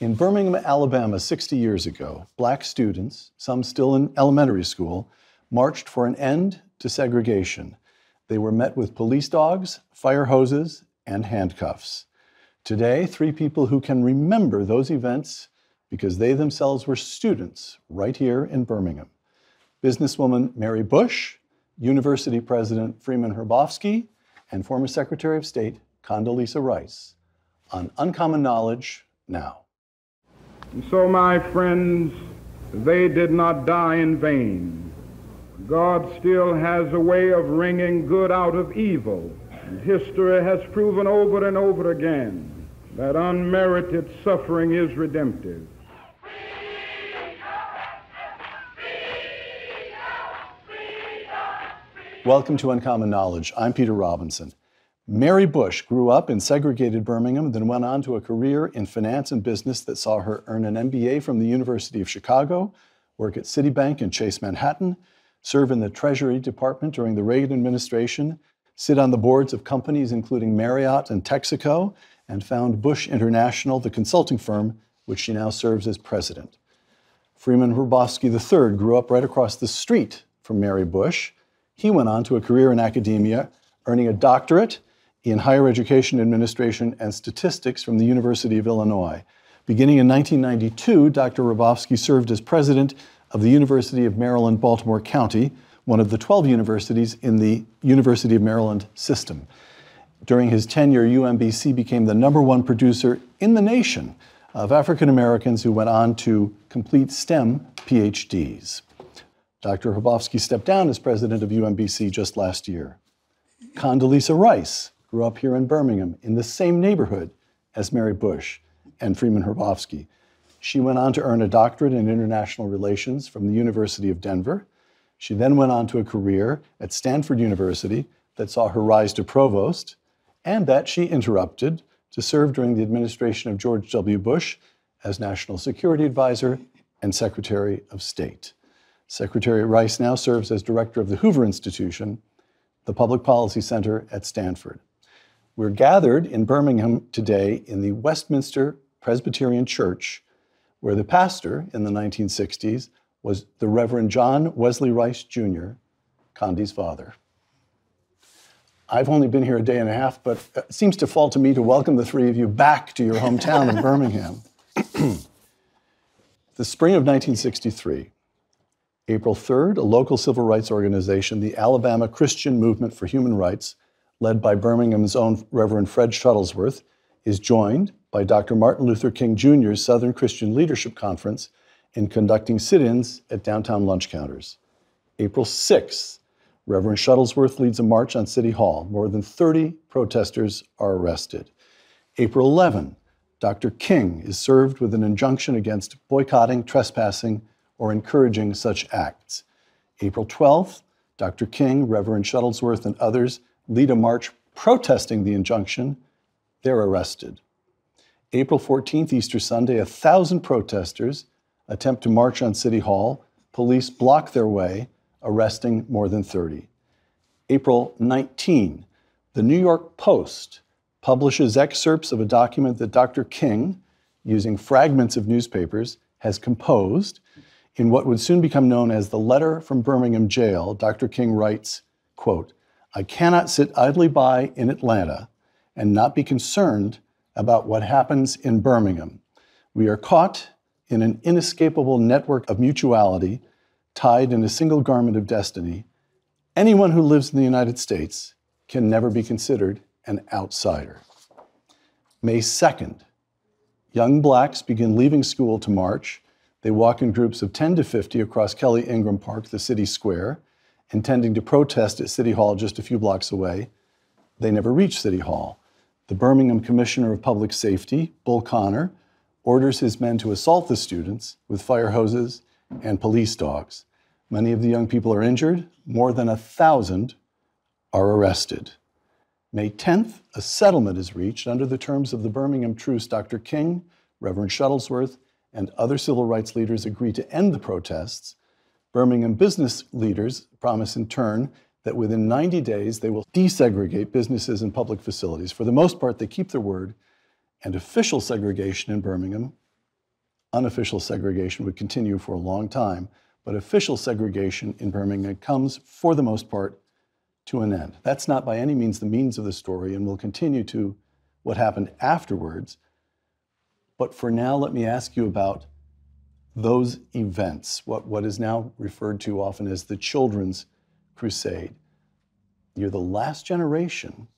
In Birmingham, Alabama, 60 years ago, black students, some still in elementary school, marched for an end to segregation. They were met with police dogs, fire hoses, and handcuffs. Today, three people who can remember those events because they themselves were students right here in Birmingham. Businesswoman Mary Bush, University President Freeman Hrabowski, and former Secretary of State Condoleezza Rice on Uncommon Knowledge now. And so, my friends, they did not die in vain. God still has a way of wringing good out of evil. And history has proven over and over again that unmerited suffering is redemptive. Welcome to Uncommon Knowledge. I'm Peter Robinson. Mary Bush grew up in segregated Birmingham, then went on to a career in finance and business that saw her earn an MBA from the University of Chicago, work at Citibank in Chase Manhattan, serve in the Treasury Department during the Reagan administration, sit on the boards of companies including Marriott and Texaco, and found Bush International, the consulting firm which she now serves as president. Freeman Hrabowski III grew up right across the street from Mary Bush. He went on to a career in academia, earning a doctorate in higher education administration and statistics from the University of Illinois. Beginning in 1992, Dr. Hrabowski served as president of the University of Maryland, Baltimore County, one of the 12 universities in the University of Maryland system. During his tenure, UMBC became the number one producer in the nation of African Americans who went on to complete STEM PhDs. Dr. Hrabowski stepped down as president of UMBC just last year. Condoleezza Rice grew up here in Birmingham in the same neighborhood as Mary Bush and Freeman Hrabowski. She went on to earn a doctorate in international relations from the University of Denver. She then went on to a career at Stanford University that saw her rise to provost and that she interrupted to serve during the administration of George W. Bush as National Security Advisor and Secretary of State. Secretary Rice now serves as director of the Hoover Institution, the Public Policy Center at Stanford. We're gathered in Birmingham today in the Westminster Presbyterian Church, where the pastor in the 1960s was the Reverend John Wesley Rice Jr., Condi's father. I've only been here a day and a half, but it seems to fall to me to welcome the three of you back to your hometown of Birmingham. the spring of 1963, April 3rd, a local civil rights organization, the Alabama Christian Movement for Human Rights, led by Birmingham's own Reverend Fred Shuttlesworth, is joined by Dr. Martin Luther King Jr.'s Southern Christian Leadership Conference in conducting sit ins at downtown lunch counters. April 6th, Reverend Shuttlesworth leads a march on City Hall. More than 30 protesters are arrested. April 11, Dr. King is served with an injunction against boycotting, trespassing, or encouraging such acts. April 12th, Dr. King, Reverend Shuttlesworth, and others lead a march protesting the injunction. They're arrested. April 14th, Easter Sunday, a thousand protesters attempt to march on City Hall. Police block their way, arresting more than 30. April 19, the New York Post publishes excerpts of a document that Dr. King, using fragments of newspapers, has composed in what would soon become known as the Letter from Birmingham Jail, Dr. King writes, quote, I cannot sit idly by in Atlanta and not be concerned about what happens in Birmingham. We are caught in an inescapable network of mutuality, tied in a single garment of destiny. Anyone who lives in the United States can never be considered an outsider. May 2nd, young blacks begin leaving school to march they walk in groups of 10 to 50 across Kelly Ingram Park, the city square, intending to protest at City Hall just a few blocks away. They never reach City Hall. The Birmingham Commissioner of Public Safety, Bull Connor, orders his men to assault the students with fire hoses and police dogs. Many of the young people are injured. More than a thousand are arrested. May 10th, a settlement is reached under the terms of the Birmingham Truce. Dr. King, Reverend Shuttlesworth, and other civil rights leaders agree to end the protests, Birmingham business leaders promise in turn that within 90 days they will desegregate businesses and public facilities. For the most part, they keep their word, and official segregation in Birmingham unofficial segregation would continue for a long time, but official segregation in Birmingham comes, for the most part, to an end. That's not by any means the means of the story, and will continue to what happened afterwards. But for now, let me ask you about those events, what, what is now referred to often as the Children's Crusade. You're the last generation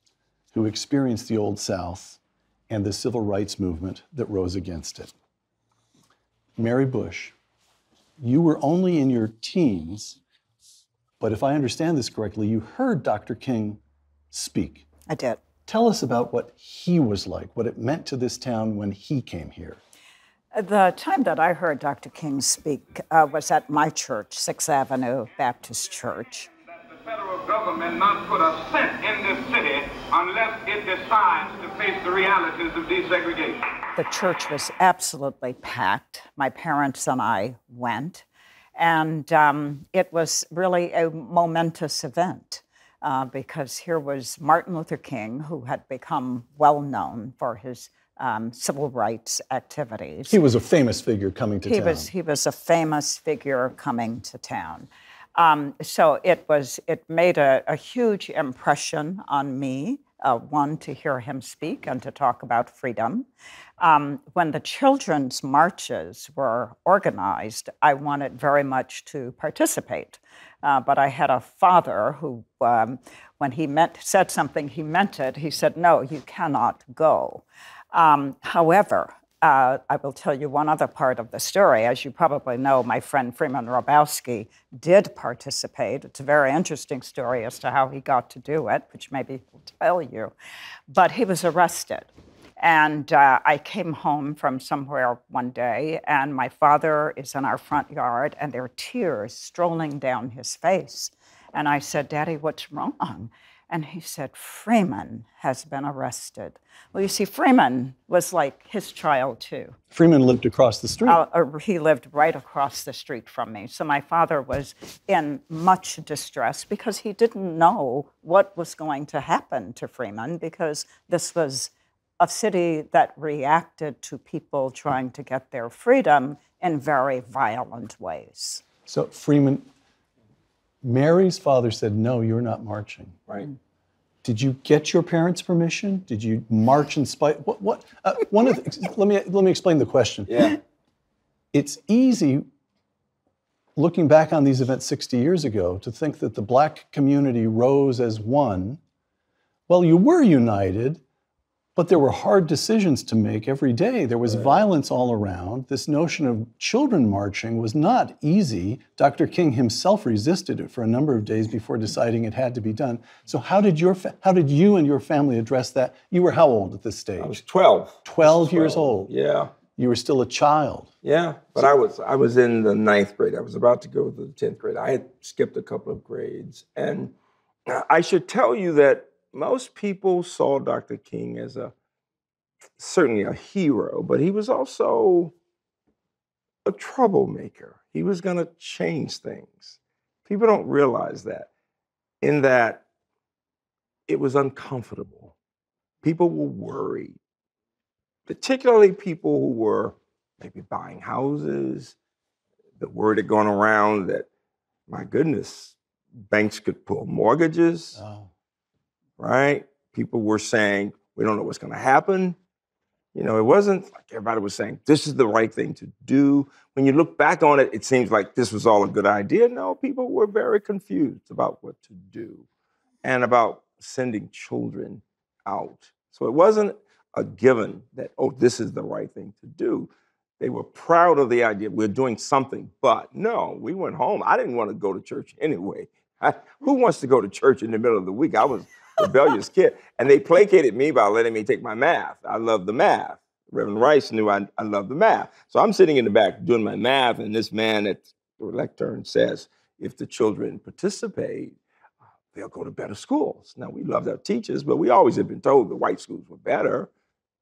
who experienced the Old South and the civil rights movement that rose against it. Mary Bush, you were only in your teens, but if I understand this correctly, you heard Dr. King speak. I did. Tell us about what he was like, what it meant to this town when he came here. The time that I heard Dr. King speak uh, was at my church, Sixth Avenue Baptist Church. The federal government not put a cent in this city unless it decides to face the realities of desegregation. The church was absolutely packed. My parents and I went, and um, it was really a momentous event. Uh, because here was Martin Luther King, who had become well known for his um, civil rights activities. He was a famous figure coming to he town. Was, he was a famous figure coming to town. Um, so it was. It made a, a huge impression on me. Uh, one to hear him speak and to talk about freedom. Um, when the children's marches were organized, I wanted very much to participate. Uh, but I had a father who, um, when he meant, said something, he meant it. He said, No, you cannot go. Um, however, uh, I will tell you one other part of the story. As you probably know, my friend Freeman Hrabowski did participate. It's a very interesting story as to how he got to do it, which maybe he'll tell you. But he was arrested. And uh, I came home from somewhere one day, and my father is in our front yard, and there are tears strolling down his face. And I said, Daddy, what's wrong? And he said, Freeman has been arrested. Well, you see, Freeman was like his child, too. Freeman lived across the street. Uh, he lived right across the street from me. So my father was in much distress because he didn't know what was going to happen to Freeman because this was a city that reacted to people trying to get their freedom in very violent ways. So, Freeman, Mary's father said, No, you're not marching. Right. Did you get your parents' permission? Did you march in spite? What? What? Uh, one of the, let me let me explain the question. Yeah. It's easy, looking back on these events 60 years ago, to think that the black community rose as one. Well, you were united, but there were hard decisions to make every day. There was right. violence all around. This notion of children marching was not easy. Dr. King himself resisted it for a number of days before deciding it had to be done. So how did your how did you and your family address that? You were how old at this stage? I was 12. 12 years old. Yeah. You were still a child. Yeah, but I was I was in the ninth grade. I was about to go to the 10th grade. I had skipped a couple of grades. And I should tell you that most people saw Dr. King as a certainly a hero, but he was also a troublemaker. He was going to change things. People don't realize that, in that it was uncomfortable. People were worried, particularly people who were maybe buying houses. The word had gone around that, my goodness, banks could pull mortgages. Oh right? People were saying, we don't know what's going to happen. You know, it wasn't like everybody was saying, this is the right thing to do. When you look back on it, it seems like this was all a good idea. No, people were very confused about what to do and about sending children out. So it wasn't a given that, oh, this is the right thing to do. They were proud of the idea we're doing something, but no, we went home. I didn't want to go to church anyway. I, who wants to go to church in the middle of the week? I was rebellious kid. And they placated me by letting me take my math. I love the math. Reverend Rice knew I, I loved the math. So I'm sitting in the back doing my math, and this man at the lectern says, if the children participate, they'll go to better schools. Now, we loved our teachers, but we always had been told the white schools were better.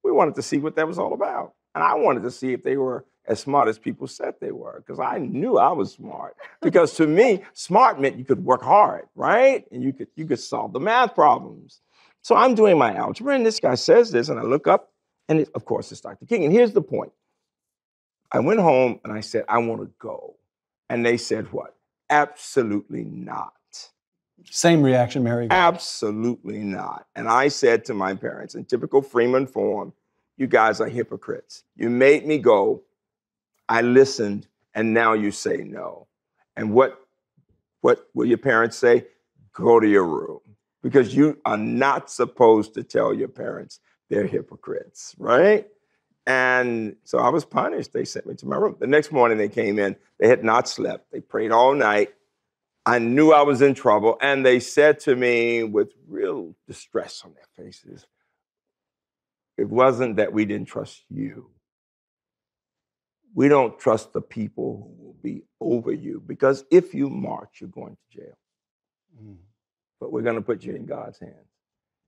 We wanted to see what that was all about. And I wanted to see if they were as smart as people said they were, because I knew I was smart. Hmm. Because to me, smart meant you could work hard, right? And you could you could solve the math problems. So I'm doing my algebra, and this guy says this, and I look up, and it, of course it's Dr. King. And here's the point: I went home and I said, I want to go. And they said, What? Absolutely not. Same reaction, Mary. Absolutely not. And I said to my parents, in typical Freeman form, you guys are hypocrites. You made me go. I listened, and now you say no. And what what will your parents say? Go to your room. Because you are not supposed to tell your parents they're hypocrites, right? And so I was punished. They sent me to my room. The next morning they came in. They had not slept. They prayed all night. I knew I was in trouble. And they said to me with real distress on their faces, it wasn't that we didn't trust you. We don't trust the people who will be over you because if you march, you're going to jail. Mm. But we're going to put you in God's hands.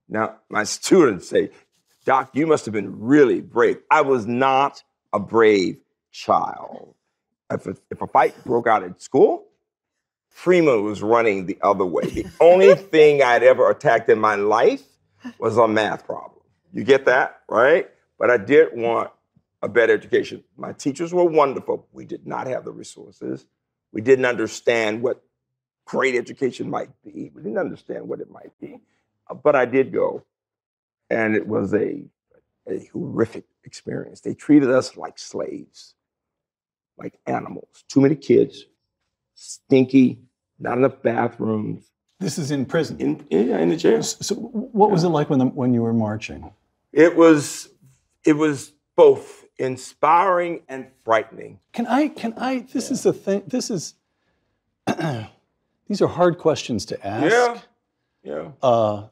Now, my students say, Doc, you must have been really brave. I was not a brave child. If a, if a fight broke out at school, Freeman was running the other way. The only thing I'd ever attacked in my life was a math problem. You get that, right? But I did want a better education. My teachers were wonderful. We did not have the resources. We didn't understand what great education might be. We didn't understand what it might be. Uh, but I did go, and it was a, a horrific experience. They treated us like slaves, like animals. Too many kids, stinky, not enough bathrooms. This is in prison. In, yeah, in the jail. So, what was it like when the, when you were marching? It was it was both inspiring and frightening. Can I can I this yeah. is the thing this is these are hard questions to ask. Yeah. Yeah. Uh,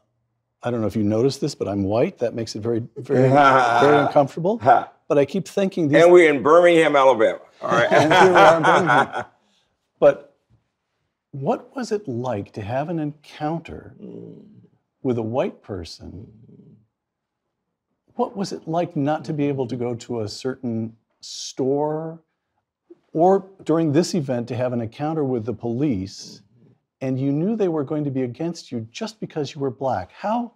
I don't know if you noticed this, but I'm white. That makes it very, very, very uncomfortable. But I keep thinking these. And we're in Birmingham, Alabama. All right. and here we are in Birmingham. But what was it like to have an encounter mm. with a white person what was it like not to be able to go to a certain store or during this event to have an encounter with the police and you knew they were going to be against you just because you were black? How,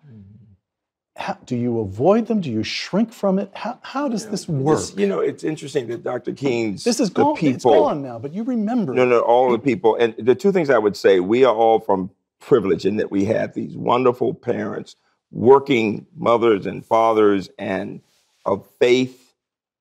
how do you avoid them? Do you shrink from it? How, how does this work? This, you know, it's interesting that Dr. King's this is gone, people, it's gone now, but you remember. No, no, all the people. And the two things I would say, we are all from privilege in that we have these wonderful parents working mothers and fathers and of faith.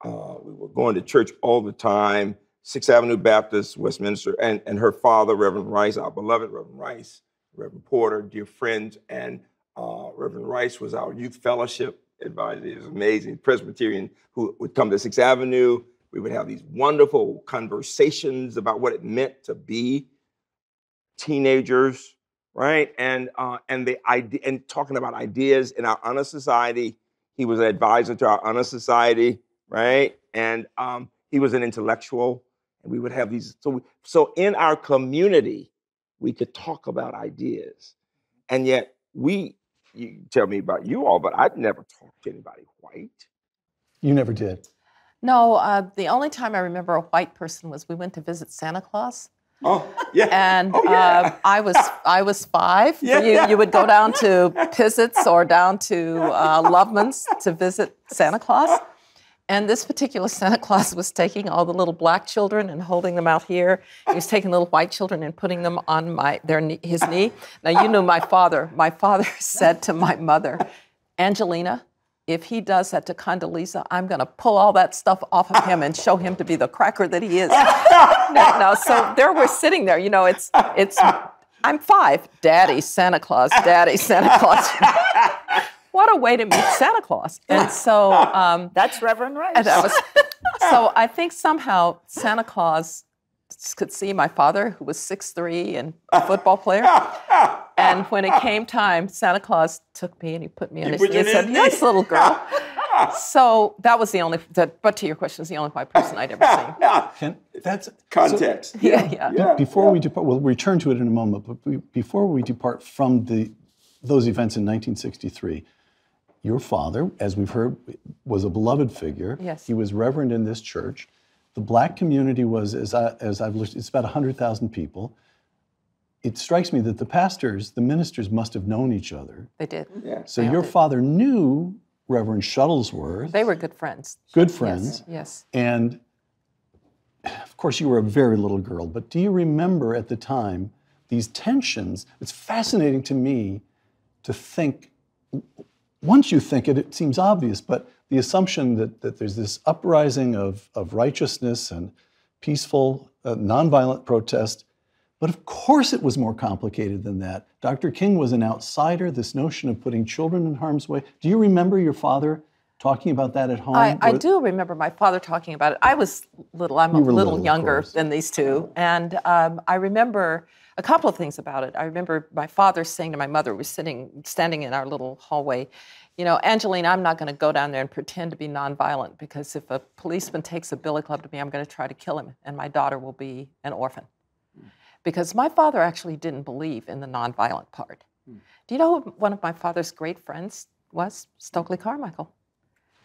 Uh, we were going to church all the time. Sixth Avenue Baptist, Westminster, and, and her father, Reverend Rice, our beloved Reverend Rice, Reverend Porter, dear friends, and uh, Reverend Rice was our youth fellowship advisor. He was amazing, Presbyterian who would come to Sixth Avenue. We would have these wonderful conversations about what it meant to be teenagers, right? And uh, and the idea and talking about ideas in our honor society. He was an advisor to our honor society, right? And um, he was an intellectual, and we would have these. So we, so in our community, we could talk about ideas, and yet we. You tell me about you all, but I'd never talked to anybody white. You never did. No, uh, the only time I remember a white person was we went to visit Santa Claus. Oh, yeah. And oh, yeah. Uh, I was I was five. Yeah, you, yeah. you would go down to Pizitz or down to uh, Loveman's to visit Santa Claus. And this particular Santa Claus was taking all the little black children and holding them out here. He was taking little white children and putting them on my their his knee. Now you know my father. My father said to my mother, Angelina, if he does that to Condoleezza, I'm going to pull all that stuff off of him and show him to be the cracker that he is. no, no, so there we're sitting there. You know, it's it's. I'm five. Daddy Santa Claus. Daddy Santa Claus. what a way to meet Santa Claus. And so um, that's Reverend Rice. And was, so I think somehow Santa Claus could see my father, who was 6'3 and a football player. and when it came time, Santa Claus took me and he put me on his knee and said, Yes, little girl. so that was the only, that, but to your question, is the only white person I'd ever seen. Can, that's context. So, yeah, yeah. yeah. Before yeah. we depart, we'll return to it in a moment, but before we depart from the, those events in 1963, your father, as we've heard, was a beloved figure. Yes. He was reverend in this church. The black community was, as, I, as I've looked, it's about 100,000 people. It strikes me that the pastors, the ministers must have known each other. They did. Yeah. So your did. father knew Reverend Shuttlesworth. They were good friends. Good friends. Yes. yes. And of course, you were a very little girl, but do you remember at the time these tensions? It's fascinating to me to think, once you think it, it seems obvious, but the assumption that, that there's this uprising of, of righteousness and peaceful, uh, nonviolent protest. But of course, it was more complicated than that. Dr. King was an outsider, this notion of putting children in harm's way. Do you remember your father talking about that at home? I, I do remember my father talking about it. I was little. I'm a You little, little, younger than these two, and um, I remember a couple of things about it. I remember my father saying to my mother, "We're sitting, standing in our little hallway." You know, Angeline, I'm not going to go down there and pretend to be nonviolent because if a policeman takes a billy club to me, I'm going to try to kill him, and my daughter will be an orphan. Hmm. Because my father actually didn't believe in the nonviolent part. Hmm. Do you know who one of my father's great friends was? Stokely Carmichael.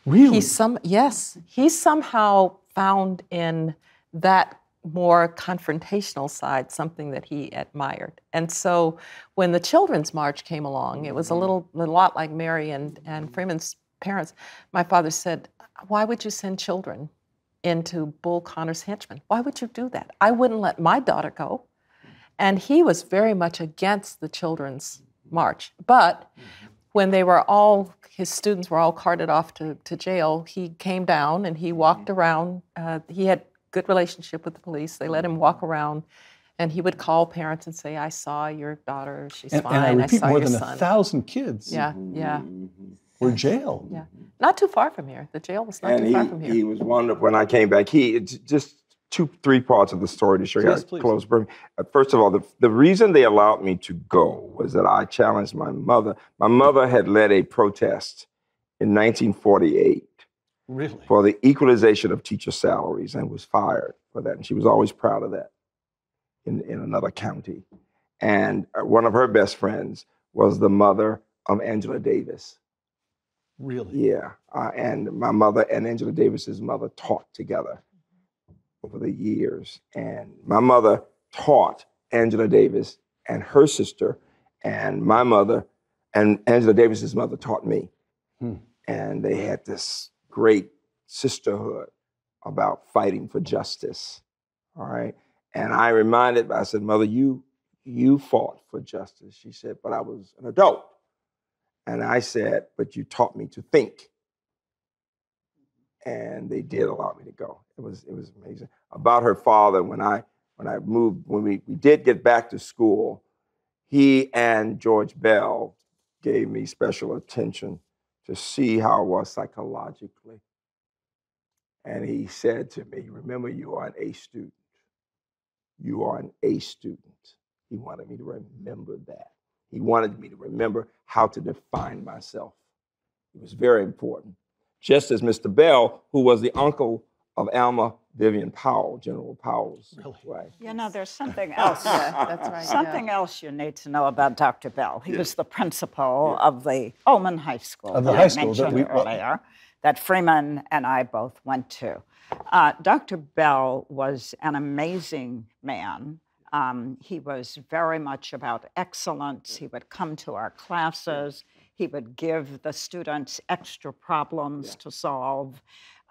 really? He some yes, he somehow found in that more confrontational side something that he admired. And so when the children's march came along, it was a mm-hmm. little a lot like Mary and, and Freeman's parents. My father said, Why would you send children into Bull Connor's henchmen? Why would you do that? I wouldn't let my daughter go. And he was very much against the children's march. But mm-hmm. when they were all, his students were all carted off to, to jail, he came down and he walked mm-hmm. around. Uh, he had good relationship with the police. They let him walk around and he would call parents and say, I saw your daughter, she's and, fine, and I repeat, saw more your than son. a thousand kids Yeah, yeah, were jailed. yeah. Not too far from here. The jail was not and too he, far from here. he was wonderful. When I came back, he just two, three parts of the story to show you Yes, how please. close Uh, First of all, the, the reason they allowed me to go was that I challenged my mother. My mother had led a protest in 1948 Really? for the equalization of teacher salaries and was fired for that. And she was always proud of that in, in another county. And uh, one of her best friends was the mother of Angela Davis. Really? Yeah, uh, and my mother and Angela Davis's mother taught together over the years, and my mother taught Angela Davis and her sister, and my mother and Angela Davis's mother taught me, Hmm. and they had this great sisterhood about fighting for justice. All right, and I reminded, I said, Mother, you you fought for justice. She said, but I was an adult. And I said, but you taught me to think. And they did allow me to go. It was it was amazing. About her father, when I when I moved, when we, we did get back to school, he and George Bell gave me special attention to see how I was psychologically. And he said to me, Remember, you are an A student. You are an A student. He wanted me to remember that. He wanted me to remember how to define myself. It was very important. Just as Mr. Bell, who was the uncle of Alma Vivian Powell, General Powell's Really? wife. You know, there's something else. yeah, that's right. yeah. Something else you need to know about Dr. Bell. He was the principal of the Ullman High School Of the that high I school that mentioned we- well- earlier, that Freeman and I both went to. Uh, Dr. Bell was an amazing man. Um, he was very much about excellence. He would come to our classes. He would give the students extra problems to solve.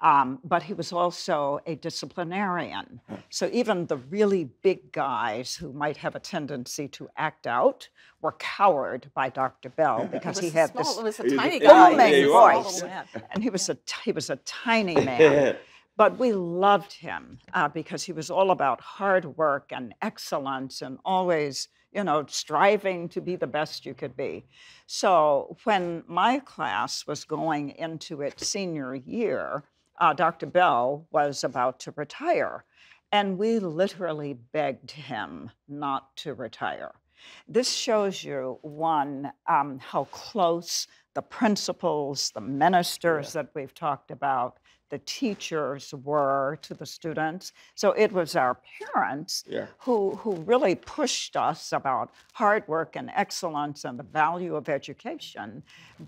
Um, but he was also a disciplinarian. So even the really big guys who might have a tendency to act out were cowered by Dr. Bell because he was had a small, this it was a tiny yeah, guy. yeah, He he was a man. and he was he was a tiny man. But we loved him uh, because he was all about hard work and excellence and always, you know, striving to be the best you could be. So when my class was going into its senior year, uh, Dr. Bell was about to retire. And we literally begged him not to retire. This shows you, one, um, how close the principals, the ministers that we've talked about, the teachers were to the students. So it was our parents Yeah. who, who really pushed us about hard work and excellence and the value of education.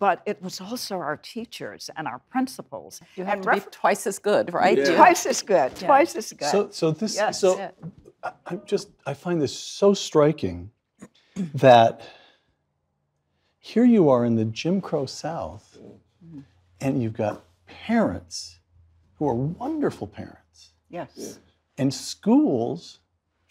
But it was also our teachers and our principals. You have and to be twice as good, right? Yeah. twice as good, twice as good. So, so this, Yes. so Yeah. I, I'm just, I find this so striking that here you are in the Jim Crow South, mm-hmm. and you've got parents who are wonderful parents, yes. and schools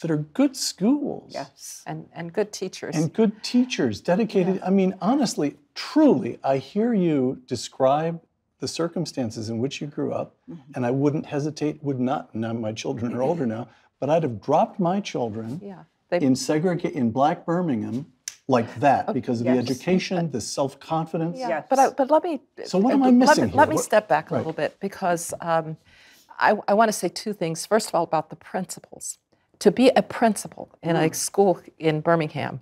that are good schools Yes. And, and good teachers. and good teachers dedicated. I mean, honestly, truly, I hear you describe the circumstances in which you grew up, mm-hmm. and I wouldn't hesitate, would not. Now my children are older now, but I'd have dropped my children yeah. In segregate in Black Birmingham like that because of the yes. education, the self confidence. Yeah, Yes. but I, but let me. So what am I let me- Let me, step back a right. little bit because um, I, I want to say two things. First of all, about the principals. To be a principal in Mm. a school in Birmingham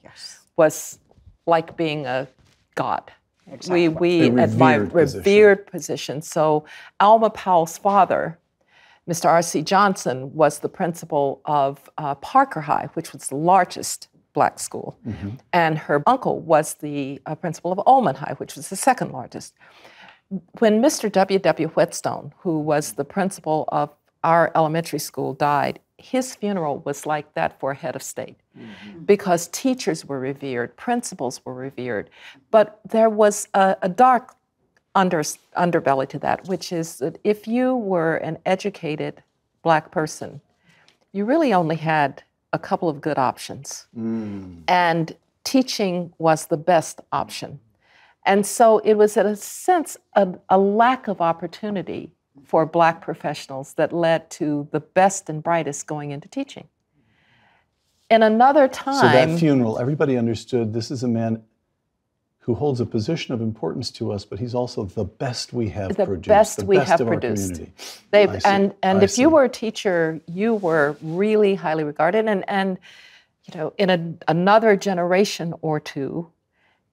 was like being a god. We we A admire revered position. revered position. So Alma Powell's father. Mr. R.C. Johnson was the principal of uh, Parker High, which was the largest black school. Mm-hmm. And her uncle was the uh, principal of Ullman High, which was the second largest. When Mr. W. W. Whetstone, who was the principal of our elementary school, died, his funeral was like that for a head of state because teachers were revered, principals were revered. But there was a, a dark under, underbelly to that, which is that if you were an educated black person, you really only had a couple of good options. Mm. And teaching was the best option. And so it was, in a sense, a, a lack of opportunity for black professionals that led to the best and brightest going into teaching. In another time, So that funeral, everybody understood this is a man who holds a position of importance to us, but he's also the best we have The produced, best the we best have of our produced. community. They I and and I if you were a teacher, you were really highly regarded. And and you know, in a, another generation or two,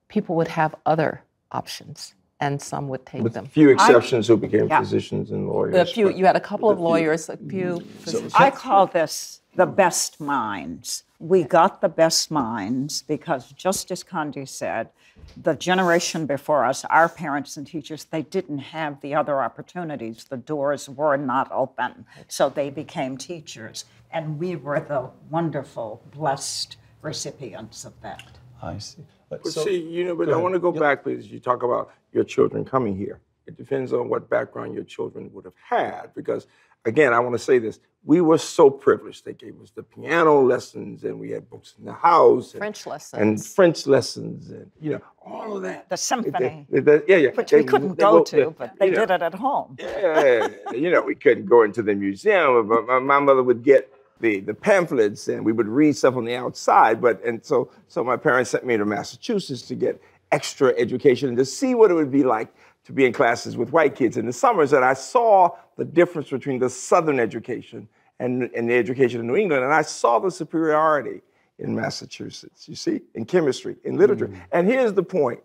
people would have other options, and some would take With them. few exceptions who became Yeah. physicians and lawyers. A few, you had a couple of lawyers, a few. Mm, physicians. I call this the best minds. We got the best minds because, just as Condi said, the generation before us, our parents and teachers, they didn't have the other opportunities. The doors were not open, so they became teachers. And we were the wonderful, blessed recipients of that. I see. Uh, but But so- see, you know, but I ahead. want to go back because you talk about your children coming here. It depends on what background your children would have had. Because again, I want to say this: we were so privileged. They gave us the piano lessons, and we had books in the house, and, French lessons. and. French lessons, and you know all of that. The symphony, They- they- yeah, yeah. which They- we couldn't they go to, but they you know, did it at home. yeah, you know, we couldn't go into the museum, but my, my mother would get the, the pamphlets and we would read stuff on the outside. But and so so my parents sent me to Massachusetts to get extra education and to see what it would be like to be in classes with white kids in the summers. And I saw the difference between the Southern education and, and the education in New England, and I saw the superiority in Massachusetts. You see, in chemistry, in literature. And here's the point.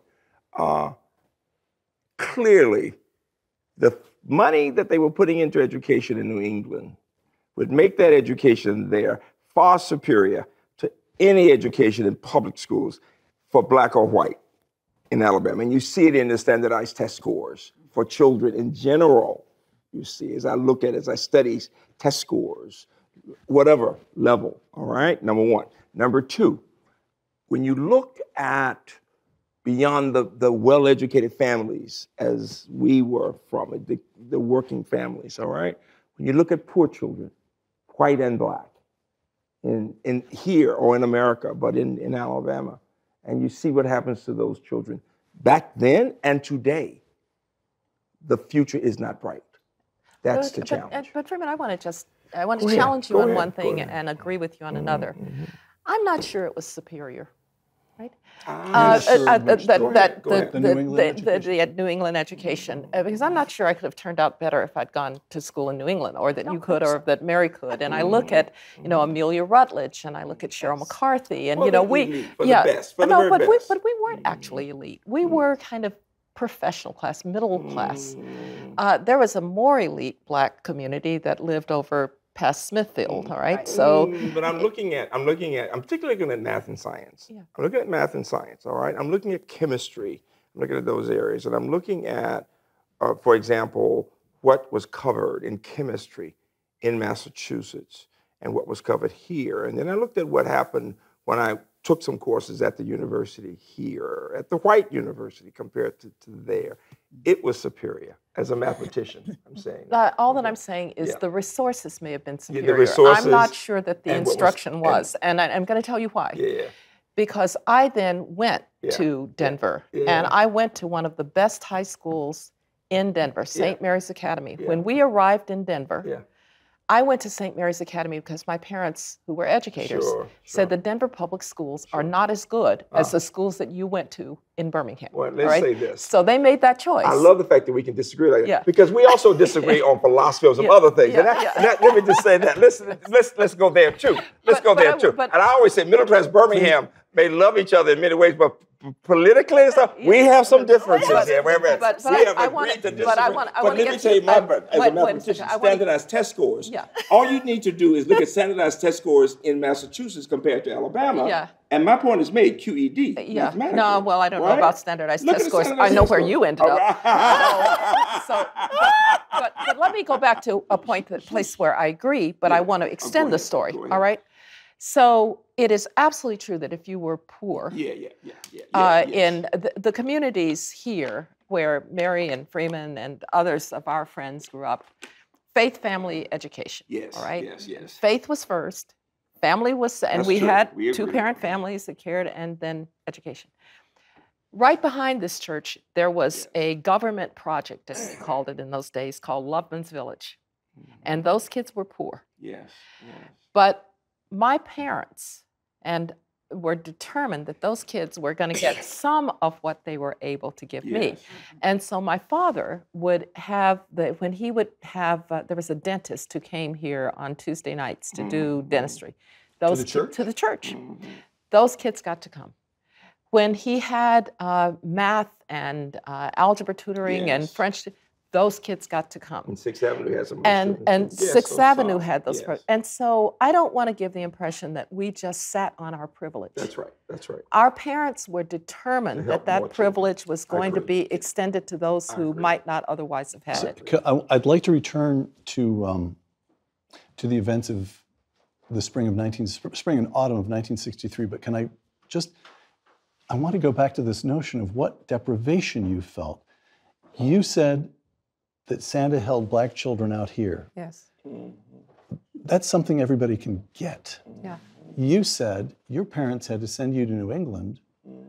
Uh, clearly, the money that they were putting into education in New England would make that education there far superior to any education in public schools for black or white in Alabama. And you see it in the standardized test scores for children in general. You see, as I look at, as I study test scores, whatever level, all right? Number one. Number two, when you look at beyond the, the well-educated families as we were from it, the, the working families, all right? When you look at poor children, white and black, in, in here or in America, but in, in Alabama, and you see what happens to those children back then and today, the future is not bright. That's the challenge. But, but Freeman, I want to just I want to Go ahead, challenge you go on ahead, one thing and agree with you on mm-hmm. another. Mm-hmm. I'm not sure it was superior. Right? Ah, Uh, so uh, uh, that that the. The the, New England the, the, the New England education. Uh, because I'm not sure I could have turned out better if I'd gone to school in New England or that you could or that Mary could. And I look at you know Amelia Rutledge and I look at Cheryl McCarthy and Well, you know we elite, for the yeah. best, for no very but we but we weren't actually elite. We were kind of professional class middle class. Uh, there was a more elite black community that lived over past Smithfield all right so Mm, but I'm looking at, I'm looking at, I'm particularly looking at math and science. Yeah. I'm looking at math and science, all right? I'm looking at chemistry. I'm looking at those areas. And I'm looking at, uh, for example, what was covered in chemistry in Massachusetts and what was covered here. And then I looked at what happened when I took some courses at the university here, at the white university compared to, to there. It was superior. As a mathematician. I'm saying. Uh, all that I'm saying is Yeah. the resources may have been superior. Yeah, the resources I'm not sure that the was- instruction and- was, and, I, am going to tell you why. yeah. Because I then went Yeah. to Denver, and I went to one of the best high schools in Denver, St. Mary's Academy. When we arrived in Denver, Yeah. I went to St. Mary's Academy because my parents, who were educators, Sure, said the Denver public schools are not as good as Ah. the schools that you went to in Birmingham. Well, let's right? say this. So they made that choice. I love the fact that we can disagree like that Yeah. because we also disagree on philosophy of some Yeah, other things. and that- yeah. and that- let me just say that. Let's let's let's go there too. Let's But- go but there I- too. but- and I always say middle class Birmingham may love each other in many ways, but politically and stuff, we have some differences But- here. Wait a but- but we I- have I agreed wanna- to disagree. but I wanna- I but let me tell you, my I- but as wait- a mathematician, second. I wanna- standardized test scores. Yeah. All you need to do is look at standardized test scores in Massachusetts compared to Alabama. Yeah. And my point is made. QED. Uh, yeah. No, well, I don't know about standardized Look test at the scores. I know where scores. you ended All up. right. So, but, but, but let me go back to a point, that place where I agree, but I want to extend oh, the ahead, story. go All ahead. right. So it is absolutely true that if you were poor, Yeah, yeah, yeah, yeah. uh, yes. in the, the communities here where Mary and Freeman and others of our friends grew up, faith, family, education. Yes, All right. yes, yes. Faith was first. Family was, and That's we true. had We two parent families that cared, and then education. Right behind this church, there was a government project, as we called it in those days, called Loveman's Village. Mm-hmm. And those kids were poor. Yes, yes. But my parents and were determined that those kids were going to get some of what they were able to give me. And so my father would have the when he would have uh, there was a dentist who came here on Tuesday nights to do dentistry. Those the ki- church? to the church. Mm-hmm. Those kids got to come. When he had uh, math and uh, algebra tutoring and Yes. French, those kids got to come And Sixth Avenue has some. and and Yes, Sixth those Avenue are. had those. Yes. pro- and so I don't want to give the impression that we just sat on our privilege. That's right. That's right. Our parents were determined that that more children. privilege was going to be extended to those who might not otherwise have had it. I'd like to return to um, to the events of the spring of 19 spring and autumn of 1963. But can I just I want to go back to this notion of what deprivation you felt. You said that Santa held black children out here. Yes. Mm-hmm. That's something everybody can get. Yeah. You said your parents had to send you to New England mm-hmm.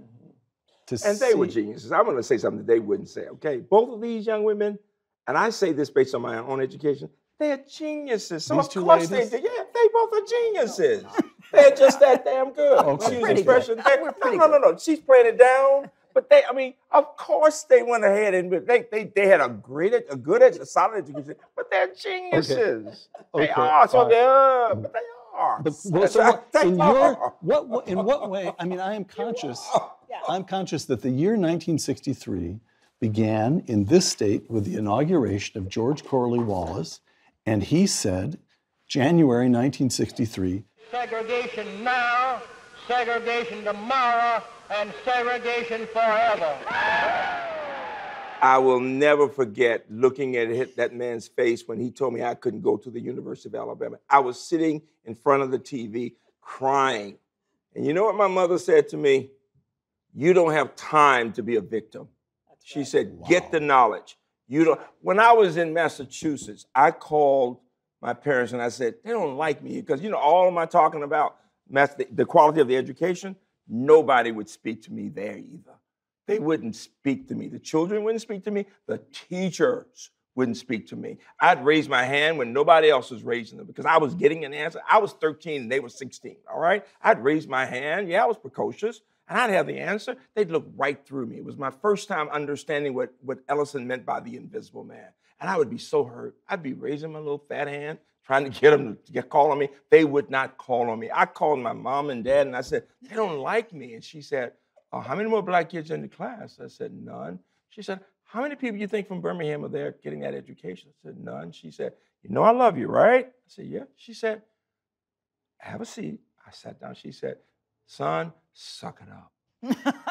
to see. And they were geniuses. I'm going to say something that they wouldn't say. Okay, both of these young women, and I say this based on my own education, they're geniuses. So These of two course ladies? they, yeah, they both are geniuses. they're just that damn good. Okay. Excuse the expression. They- no, no, no, no. She's playing it down. But they, I mean, of course they went ahead and they they, they had a great, a good, a solid education, but they're geniuses. They Okay, are. So all right. they are. But they are. But, well, so what, they in your what, what in what way? I mean, I am conscious. I'm conscious that the year 1963 began in this state with the inauguration of George Corley Wallace, and he said, January 1963. segregation now, segregation tomorrow, and segregation forever. I will never forget looking at that man's face when he told me I couldn't go to the University of Alabama. I was sitting in front of the TV crying. And you know what my mother said to me? You don't have time to be a victim. She said, get the knowledge. You don't when I was in Massachusetts, I called my parents and I said, they don't like me because you know all of my talking about math, the, quality of the education, nobody would speak to me there either. They wouldn't speak to me. The children wouldn't speak to me. The teachers wouldn't speak to me. I'd raise my hand when nobody else was raising them because I was getting an answer. I was 13 and they were 16, all right? I'd raise my hand. Yeah, I was precocious. And I'd have the answer. They'd look right through me. It was my first time understanding what, what Ellison meant by the invisible man. And I would be so hurt. I'd be raising my little fat hand, trying to get them to get, call on me. They would not call on me. I called my mom and dad and I said, they don't like me. And she said, oh, how many more black kids in the class? I said, none. She said, how many people you think from Birmingham are there getting that education? I said, none. She said, you know I love you, right? I said, yeah. She said, have a seat. I sat down. She said, son, suck it up.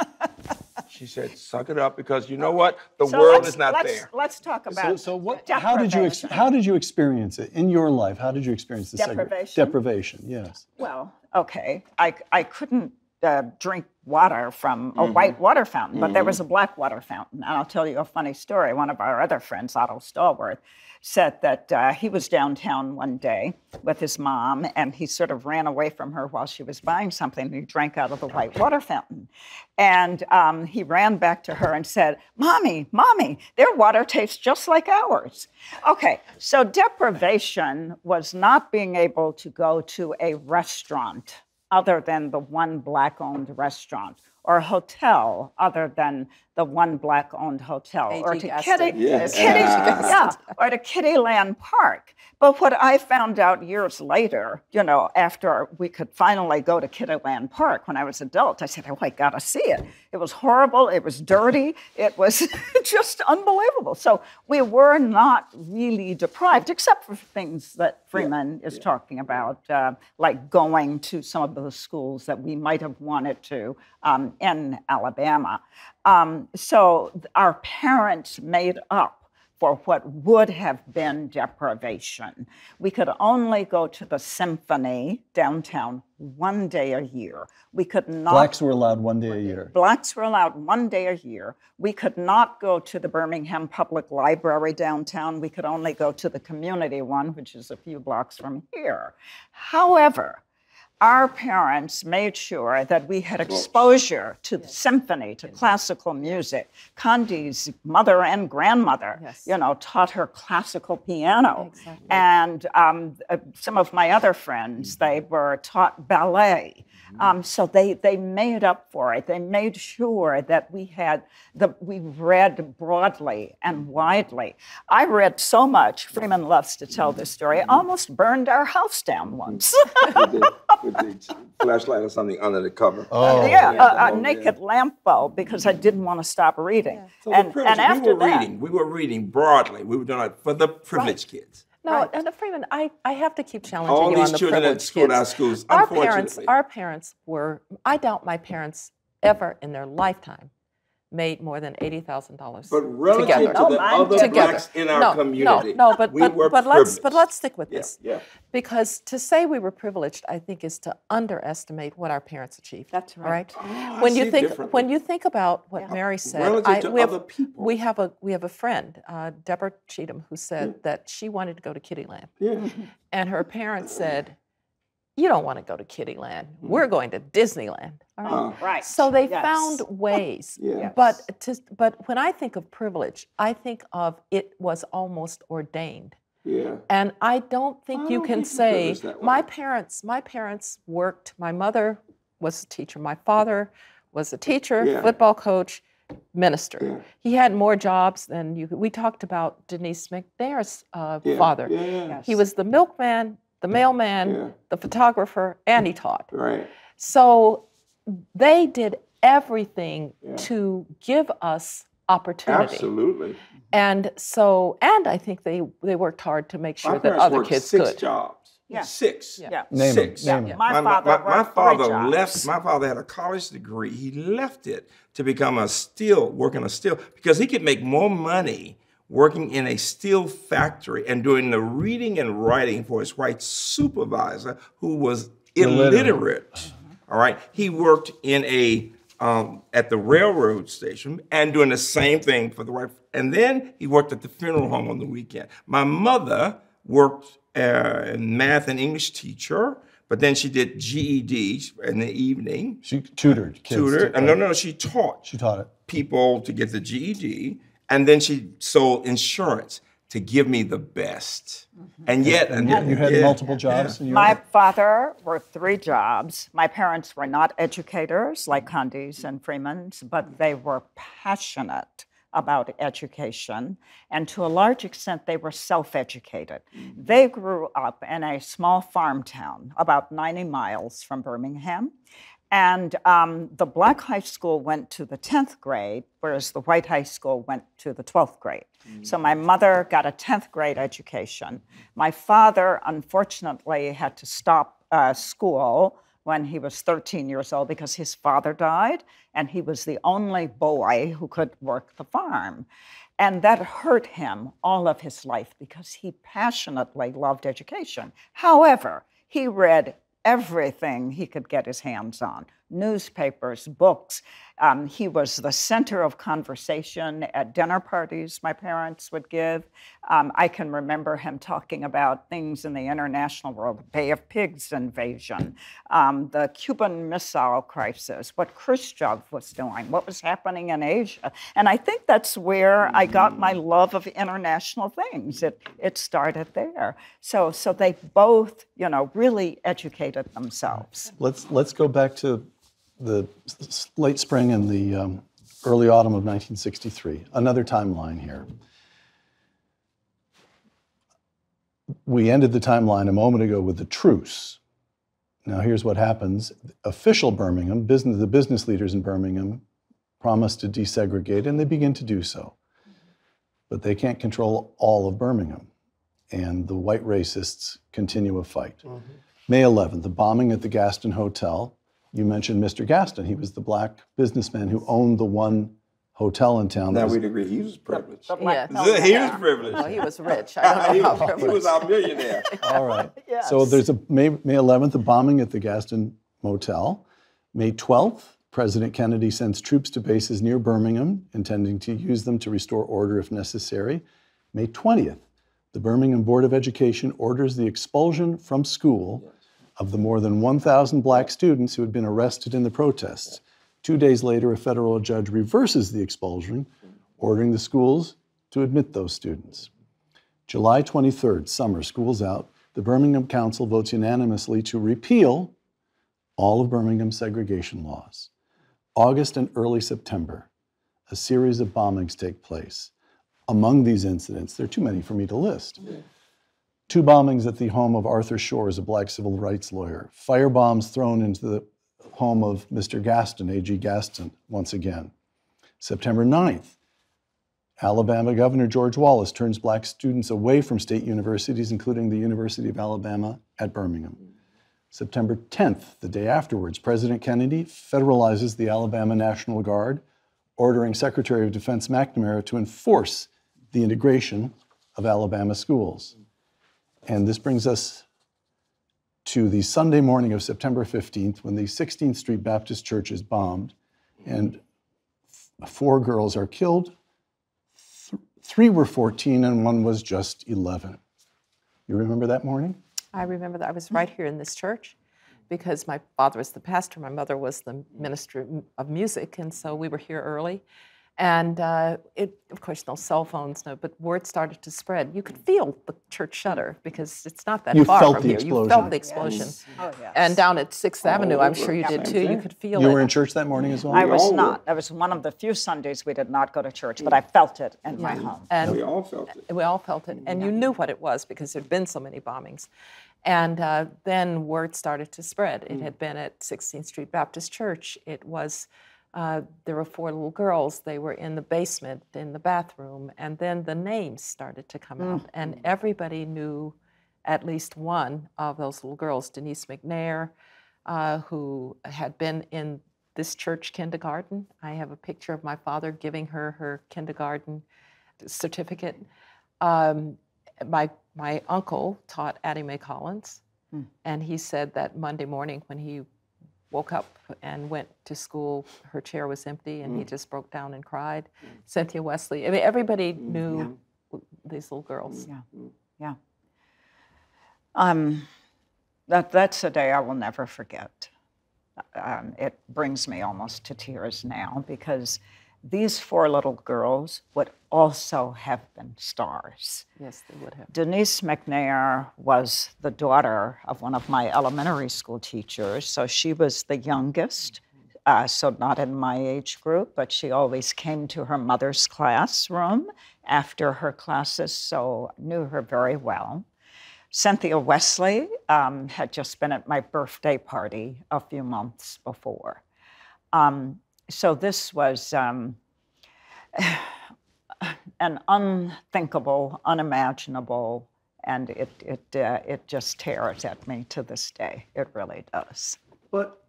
she said, suck it up because you know what? The So world is not let's, there. Let's talk So, about so what? How did you ex- how did you experience it in your life? How did you experience the segre- Deprivation? deprivation, yes. Well, okay. I, I couldn't uh, drink water from a white water fountain, but there was a black water fountain. And I'll tell you a funny story. One of our other friends, Otto Stallworth, said that uh, he was downtown one day with his mom and he sort of ran away from her while she was buying something and he drank out of the white water fountain. And um, he ran back to her and said, Mommy, Mommy, their water tastes just like ours. Okay, so deprivation was not being able to go to a restaurant other than the one black owned restaurant or a hotel other than the one black owned hotel or to Gaston. Kitty, Yes. Kitty, Gaston. yeah, or to Kiddieland Park. But what I found out years later, you know, after we could finally go to Kiddieland Park when I was adult, I said, "Oh, I gotta see it." It was horrible. It was dirty. It was just unbelievable. So we were not really deprived, except for things that Freeman is talking about, uh, like going to some of those schools that we might have wanted to um, in Alabama. Um, so our parents made up for what would have been deprivation. We could only go to the symphony downtown one day a year. We could not. Blacks were allowed one day a year. Blacks were allowed one day a year. We could not go to the Birmingham Public Library downtown. We could only go to the community one, which is a few blocks from here. However, our parents made sure that we had exposure to the symphony, to classical music. Condi's mother and grandmother, Yes. you know, taught her classical piano. Exactly. And um, uh, some of my other friends, they were taught ballet. Um, so they, they made up for it. They made sure that we had the we read broadly and widely. I read so much. Freeman loves to tell this story. I almost burned our house down once. with, the, flashlight or something under the cover. Oh. yeah, yeah. a, a Oh, naked lamp bulb because I didn't want to stop reading. So and, privilege- and after we were that, reading. We were reading broadly. We were doing it for the privileged kids. No, Right. and Freeman, I, I have to keep challenging All you these on the children at privileged school, kids. our schools, our parents, our parents were. I doubt my parents ever in their lifetime made more than eighty thousand dollars But relative together. to Oh, the mine other did. blacks in our no, community, No, no, but we but, were but let's but let's stick with Yeah, this. yeah. Because to say we were privileged, I think, is to underestimate what our parents achieved. That's All right. right. Oh, I when you see think when you think about what Mary said, Relative I, to we have, people. we have a we have a friend, uh, Deborah Cheatham, who said that she wanted to go to Kiddieland, Yeah. and her parents said, "You don't want to go to Kiddieland. We're going to Disneyland." All right. Uh, right. So they yes. found ways. Yeah. But to, but when I think of privilege, I think of it was almost ordained. yeah. And I don't think I you don't can think say my parents. My parents worked. My mother was a teacher. My father was a teacher, Yeah. football coach, minister. Yeah. He had more jobs than you. We talked about Denise McNair's uh, Yeah. father. Yeah. yeah. He was the milkman, the mailman, Yeah. the photographer, and he taught. Right. So they did everything to give us opportunity. Absolutely. And so, and I think they they worked hard to make sure My that parents other worked kids six could. jobs. Yeah. Six. Yeah. Name 'em, Six. name 'em. My father my, my worked three father jobs. left. My father had a college degree. He left it to become a steel, working a steel, because he could make more money working in a steel factory and doing the reading and writing for his white supervisor, who was Illiterate. illiterate. All right, he worked in a um, at the railroad station and doing the same thing for the white. And then he worked at the funeral home on the weekend. My mother worked uh, in math and English teacher, but then she did GED in the evening. She tutored kids. Tutor. to- uh, no, no, she taught She taught it. people to get the GED, and then she sold insurance to give me the best. Mm-hmm. And yet, and You, you had yeah, multiple jobs. And you My father worked three jobs. My parents were not educators like Condi's and Freeman's, but they were passionate about education. And to a large extent, they were self educated. Mm. They grew up in a small farm town about 90 miles from Birmingham. And um, the black high school went to the 10th grade, whereas the white high school went to the 12th grade. So my mother got a 10th grade education. My father, unfortunately, had to stop uh, school when he was 13 years old because his father died, and he was the only boy who could work the farm. And that hurt him all of his life because he passionately loved education. However, he read everything he could get his hands on newspapers, books. Um, he was the center of conversation at dinner parties my parents would give. Um, I can remember him talking about things in the international world, the Bay of Pigs invasion, um, the Cuban Missile Crisis, what Khrushchev was doing, what was happening in Asia. And I think that's where I got my love of international things. It, it started there. So, so they both, you know, really educated themselves. Let's, let's go back to the late spring and the um, early autumn of 1963. Another timeline here. We ended the timeline a moment ago with the truce. Now, here's what happens. Official Birmingham, business, the business leaders in Birmingham, promise to desegregate, and they begin to do so. But they can't control all of Birmingham. And the white racists continue a fight. Mm-hmm. May 11th, the bombing at the Gaston Hotel you mentioned Mr. Gaston. He was the black businessman who owned the one hotel in town. Now we'd agree he was privileged. The, the yeah. He was privileged. Well, he was rich. I don't know he, he was our millionaire. All right. yes. So there's a May, May 11th, a bombing at the Gaston Motel. May 12th, President Kennedy sends troops to bases near Birmingham, intending to use them to restore order if necessary. May 20th, the Birmingham Board of Education orders the expulsion from school of the more than 1,000 black students who had been arrested in the protests. Two days later, a federal judge reverses the expulsion, ordering the schools to admit those students. July 23rd, summer, school's out. The Birmingham Council votes unanimously to repeal all of Birmingham's segregation laws. August and early September, a series of bombings take place. Among these incidents, there are too many for me to list. Two bombings at the home of Arthur Shores, a black civil rights lawyer. Fire bombs thrown into the home of Mr. Gaston, A.G. Gaston, once again. September 9th, Alabama Governor George Wallace turns black students away from state universities, including the University of Alabama at Birmingham. September 10th, the day afterwards, President Kennedy federalizes the Alabama National Guard, ordering Secretary of Defense McNamara to enforce the integration of Alabama schools. And this brings us to the Sunday morning of September 15th when the 16th Street Baptist Church is bombed and four girls are killed. Th- three were 14 and one was just 11. You remember that morning? I remember that. I was right here in this church because my father was the pastor, my mother was the minister of music, and so we were here early. And uh, it, of course, no cell phones, no, but word started to spread. You could feel the church shudder because it's not that you far felt from the here. Explosion. You felt the explosion. Yes. Oh, yes. And down at Sixth Avenue, I'm sure you did too. You could feel you it. were in church that morning as well? I was not. That was one of the few Sundays we did not go to church, but I felt it in my home. And we all felt it. We all felt it. And you knew what it was because there'd been so many bombings. And uh, then word started to spread. It had been at 16th Street Baptist Church. It was uh, there were four little girls. They were in the basement, in the bathroom, and then the names started to come out, and everybody knew at least one of those little girls, Denise McNair, uh, who had been in this church kindergarten. I have a picture of my father giving her her kindergarten certificate. Um, my my uncle taught Addie Mae Collins, and he said that Monday morning when he woke up and went to school. Her chair was empty, and mm. he just broke down and cried. Mm. Cynthia Wesley. I mean, everybody mm, knew yeah. these little girls. Yeah, yeah. Um, that that's a day I will never forget. Um, it brings me almost to tears now because these four little girls would also have been stars. Yes, they would have. Denise McNair was the daughter of one of my elementary school teachers, so she was the youngest. Uh, so not in my age group, but she always came to her mother's classroom after her classes, so knew her very well. Cynthia Wesley um, had just been at my birthday party a few months before. Um, so this was um, an unthinkable, unimaginable, and it it uh, it just tears at me to this day. It really does. But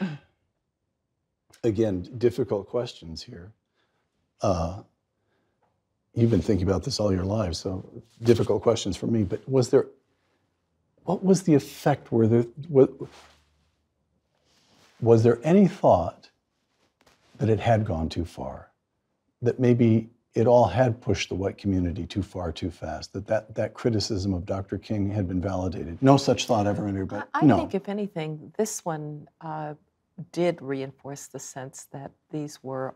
again, difficult questions here. Uh, you've been thinking about this all your life, so difficult questions for me. But was there? What was the effect? Were there? What, was there any thought that it had gone too far? That maybe it all had pushed the white community too far too fast, that that, that criticism of Dr. King had been validated. No such thought ever entered, but I no. think, if anything, this one uh, did reinforce the sense that these were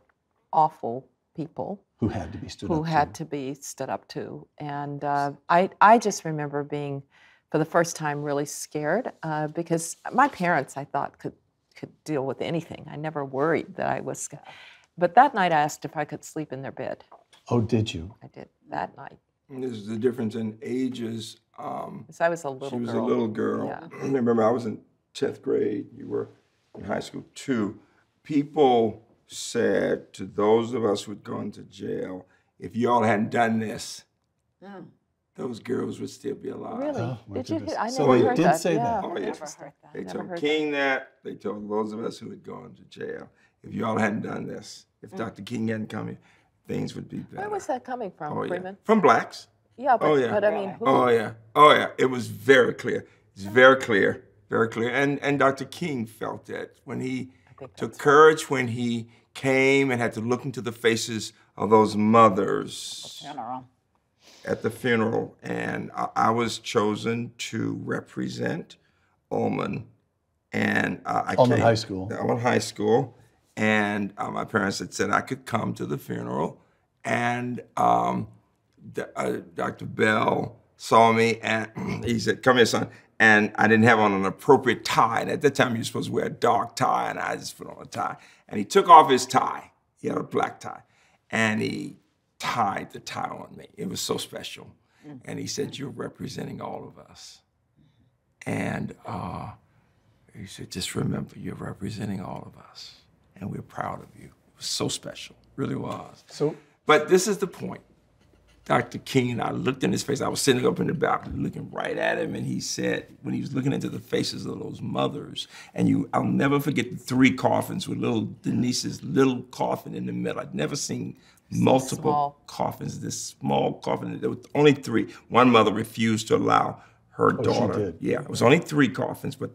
awful people who had to be stood who up had to. to be stood up to. And uh, I, I just remember being, for the first time, really scared uh, because my parents, I thought, could could deal with anything. I never worried that I was. But that night, I asked if I could sleep in their bed. Oh, did you? I did that night. There's the difference in ages. Um, Because I was a little she was girl. a little girl. Yeah. I Remember, I was in 10th grade. You were in high school too. People said to those of us who had gone to jail, if y'all hadn't done this, those girls would still be alive. Really? Oh, my did you? goodness. hear- I So never you heard did that. say yeah. that? Oh, yeah. Never heard that. They Never told heard King that. They told those of us who had gone to jail, if y'all hadn't done this, if Dr. King hadn't come here, things would be better. Mm. Where was that coming from, Oh, yeah. Freeman? From blacks. Yeah, but, Oh, yeah. but I mean, who? Oh yeah, oh yeah. It was very clear. It's very clear, very clear. And and Dr. King felt that when he took courage when he came and had to look into the faces of those mothers Funeral. At the funeral, and I, I was chosen to represent Ullman, and uh, I Ullman came- High School. Ullman High School, and uh, my parents had said I could come to the funeral, and um, D- uh, Dr. Bell saw me, and he said, "Come here, son." And I didn't have on an appropriate tie, and at that time you're supposed to wear a dark tie, and I just put on a tie. And he took off his tie. He had a black tie, and he tied the tie on me. It was so special. And he said, "You're representing all of us." And uh, he said, just remember, you're representing all of us, and we're proud of you. It was so special, really was. So But this is the point. Dr. King, and I looked in his face. I was sitting up in the balcony looking right at him, and he said, when he was looking into the faces of those mothers, and you, I'll never forget the three coffins with little Denise's little coffin in the middle. I'd never seen multiple Small. coffins, this small coffin. There were only three. One mother refused to allow her she daughter. did. Yeah, it was only three coffins, but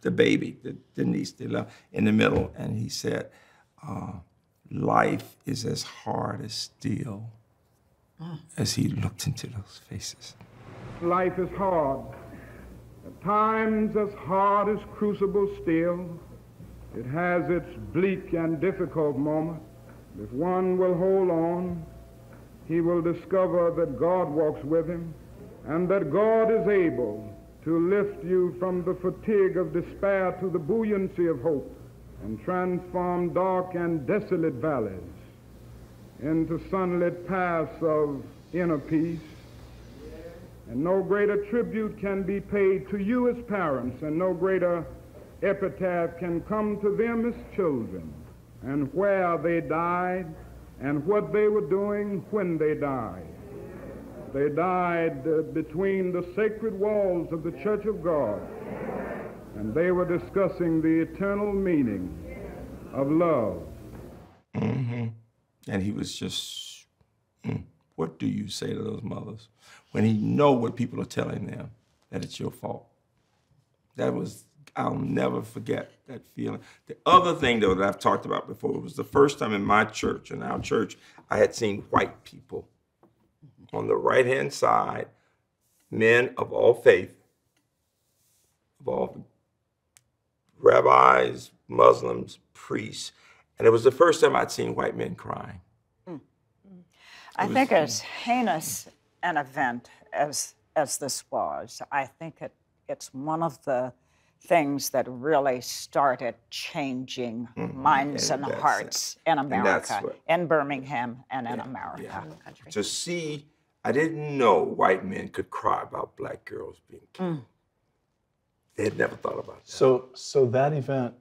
the baby, the Denise, they left in the middle, and he said, uh, "Life is as hard as steel." As he looked into those faces, Life is hard. At times as hard as crucible steel. It has its bleak and difficult moments. If one will hold on, he will discover that God walks with him and that God is able to lift you from the fatigue of despair to the buoyancy of hope and transform dark and desolate valleys into sunlit paths of inner peace. And no greater tribute can be paid to you as parents, and no greater epitaph can come to them as children, and where they died, and what they were doing when they died. They died uh, between the sacred walls of the Church of God, and they were discussing the eternal meaning of love. Mm-hmm. and he was just, mm, "What do you say to those mothers when he know what people are telling them that it's your fault?" That was I'll never forget that feeling. The other thing though that I've talked about before it was the first time in my church, in our church, I had seen white people on the right hand side, men of all faith, of all rabbis, Muslims, priests, and it was the first time I'd seen white men crying. I think as heinous an event as as this was, I think it, it's one of the things that really started changing mm-hmm. minds And and, that's it. hearts in America, what- in Birmingham and in America. Yeah. To see, I didn't know white men could cry about black girls being killed. Mm. They had never thought about that. So, so that event,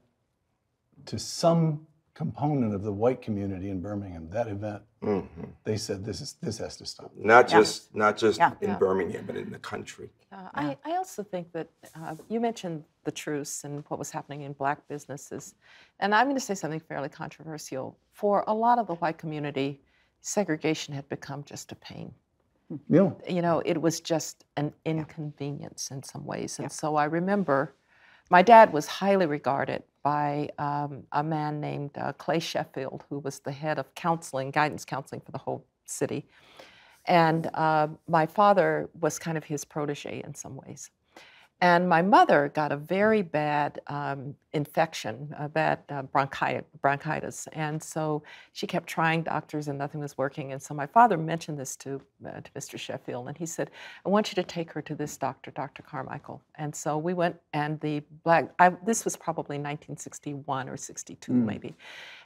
to some component of the white community in Birmingham, that event, they said this is this has to stop. Not just not just Yeah. in Birmingham, but in the country. Uh, I, I also think that uh, you mentioned the truce and what was happening in black businesses. And I'm going to say something fairly controversial. For a lot of the white community, segregation had become just a pain. Yeah. You know, it was just an inconvenience in some ways. And so I remember my dad was highly regarded by um, a man named uh, Clay Sheffield, who was the head of counseling, guidance counseling for the whole city. And uh, my father was kind of his protege in some ways. And my mother got a very bad um, infection, a bad uh, bronchitis. And so she kept trying doctors and nothing was working. And so my father mentioned this to, uh, to Mr. Sheffield. And he said, I want you to take her to this doctor, Dr. Carmichael. And so we went, and the black, I, this was probably 1961 or 62 mm. maybe.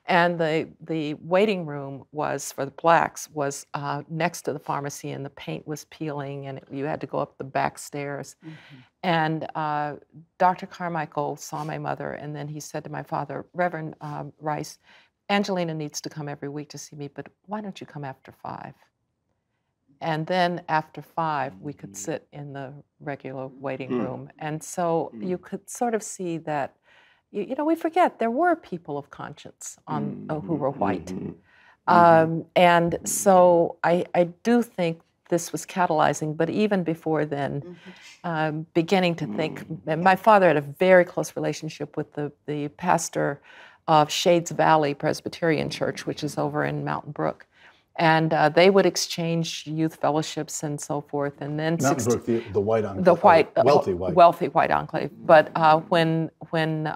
And the, the waiting room was, for the blacks, was uh, next to the pharmacy, and the paint was peeling, and it, you had to go up the back stairs. Mm-hmm. And uh, Dr. Carmichael saw my mother, and then he said to my father, Reverend um, Rice, Angelina needs to come every week to see me, but why don't you come after five? And then after five, we could mm-hmm. sit in the regular waiting mm. room. And so mm. you could sort of see that you, you, know, we forget there were people of conscience on, mm-hmm. uh, who were white. Mm-hmm. mm-hmm. Um, and so I, I do think this was catalyzing, but even before then, mm-hmm. um, beginning to think. Mm. my father had a very close relationship with the, the pastor of Shades Valley Presbyterian Church, which is over in Mountain Brook and uh, they would exchange youth fellowships and so forth. And then Mountain 60, Brook, the, the white enclave, the white, uh, wealthy white, wealthy white enclave. But uh, when when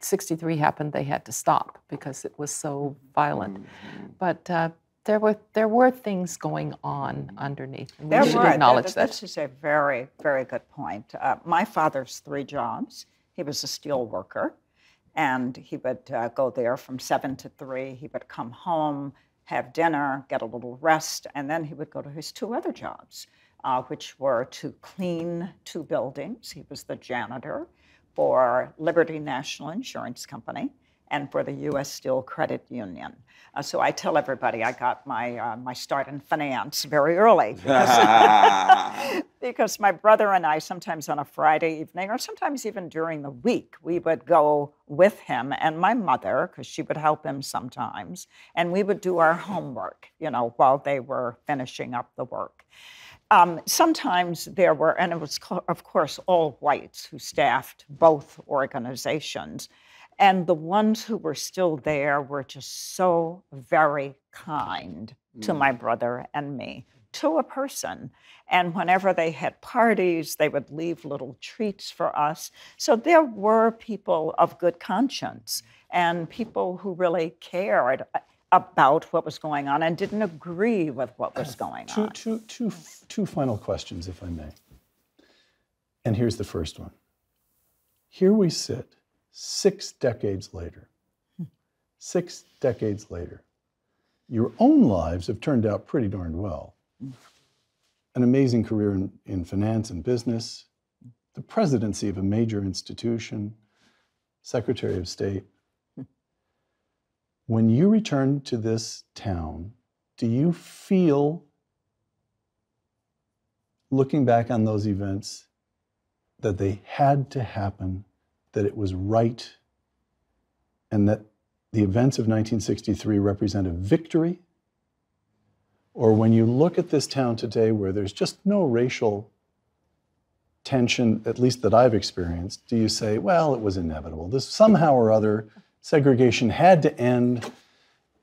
'63 um, happened, they had to stop because it was so violent. Mm-hmm. But uh, there were there were things going on underneath. And we there should were. acknowledge that. This is a very very good point. Uh, my father's three jobs. He was a steel worker, and he would uh, go there from seven to three. He would come home have dinner, get a little rest, and then he would go to his two other jobs, uh, which were to clean two buildings. He was the janitor for Liberty National Insurance Company and for the U.S. Steel Credit Union. Uh, so I tell everybody I got my uh, my start in finance very early because, because, my brother and I sometimes on a Friday evening or sometimes even during the week we would go with him and my mother because she would help him sometimes and we would do our homework you know while they were finishing up the work. Um, sometimes there were, and it was, of course, all whites who staffed both organizations. And the ones who were still there were just so very kind mm. to my brother and me, to a person. And whenever they had parties, they would leave little treats for us. So there were people of good conscience and people who really cared uh, about what was going on and didn't agree with what was going two, on. Two, two, two final questions, if I may. And here's the first one. Here we sit six decades later. Six decades later. Your own lives have turned out pretty darn well. An amazing career in, in finance and business, the presidency of a major institution, Secretary of State. When you return to this town, do you feel, looking back on those events, that they had to happen that it was right and that the events of 1963 represent a victory? Or when you look at this town today where there's just no racial tension, at least that I've experienced, do you say, well, it was inevitable? This somehow or other, segregation had to end.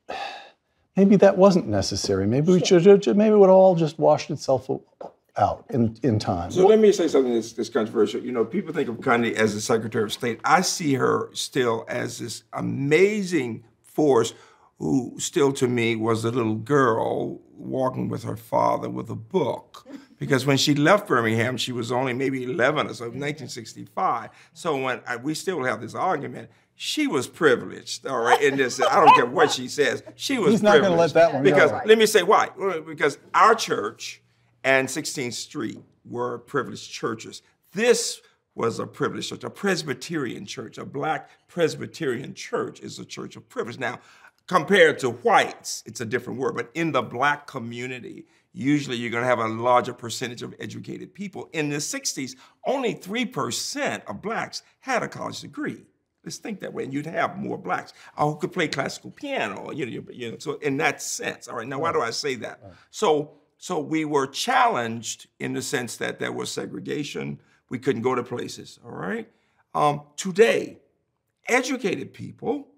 Maybe that wasn't necessary. Maybe we should, maybe it would all just washed itself out in, in time. So let me say something that's, that's, controversial. You know, people think of Condi as the Secretary of State. I see her still as this amazing force who still to me was a little girl walking with her father with a book. Because when she left Birmingham, she was only maybe 11 or so, 1965. So when I, we still have this argument, she was privileged, all right, in this. I don't care what she says. She was He's not going to let that one because, go. let me say why. Because our church, and 16th Street were privileged churches. This was a privileged church, a Presbyterian church, a black Presbyterian church is a church of privilege. Now, compared to whites, it's a different word, but in the black community, usually you're going to have a larger percentage of educated people. In the 60s, only 3% of blacks had a college degree. Let's think that way, and you'd have more blacks uh, who could play classical piano. You know, you know, so in that sense, all right. Now, why do I say that? So so we were challenged in the sense that there was segregation. We couldn't go to places, all right? Um, today, educated people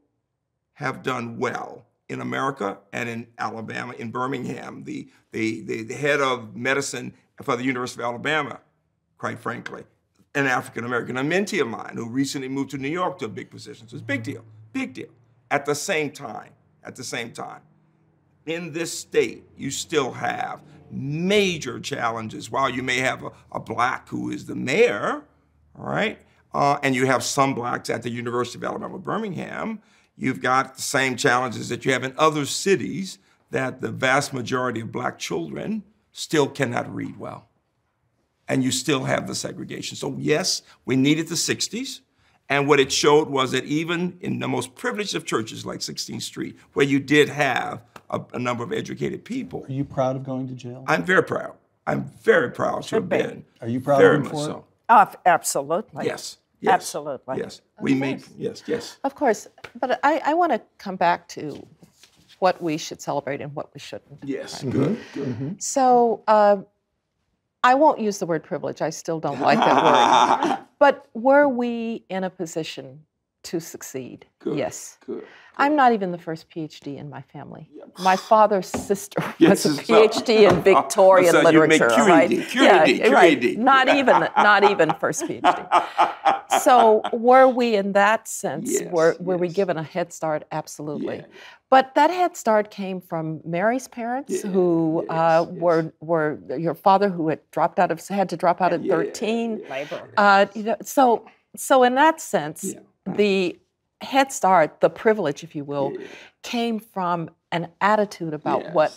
have done well in America and in Alabama, in Birmingham. The, the, the, the head of medicine for the University of Alabama, quite frankly, an African American, a mentee of mine who recently moved to New York to a big position. So it's a big deal, big deal. At the same time, at the same time, in this state, you still have major challenges. While you may have a, a black who is the mayor, all right, uh, and you have some blacks at the University of Alabama, Birmingham, you've got the same challenges that you have in other cities that the vast majority of black children still cannot read well. And you still have the segregation. So, yes, we needed the 60s. And what it showed was that even in the most privileged of churches like 16th Street, where you did have a, a number of educated people, Are you proud of going to jail? I'm very proud. I'm very proud to have be. been. Are you proud very of him much for it? so. Oh, absolutely. Yes. yes. Absolutely. Yes. We made yes, yes. Of course, but I, I want to come back to what we should celebrate and what we shouldn't. Yes. Good. Good. So uh, I won't use the word privilege. I still don't like that word. But were we in a position to succeed? Good. Yes. Good. I'm not even the first PhD in my family. My father's sister Yes, was a so- PhD in Victorian So you make literature, QED, right? QED, yeah, right. Not even, not even first PhD. So were we in that sense? Yes, were were we given a head start? Absolutely. Yeah. But that head start came from Mary's parents, Yeah, who uh, yes, yes. were were your father, who had dropped out of had to drop out at Yeah, 13. Labor. Uh, you know, so so in that sense, Yeah. The head start, the privilege, if you will, came from an attitude about what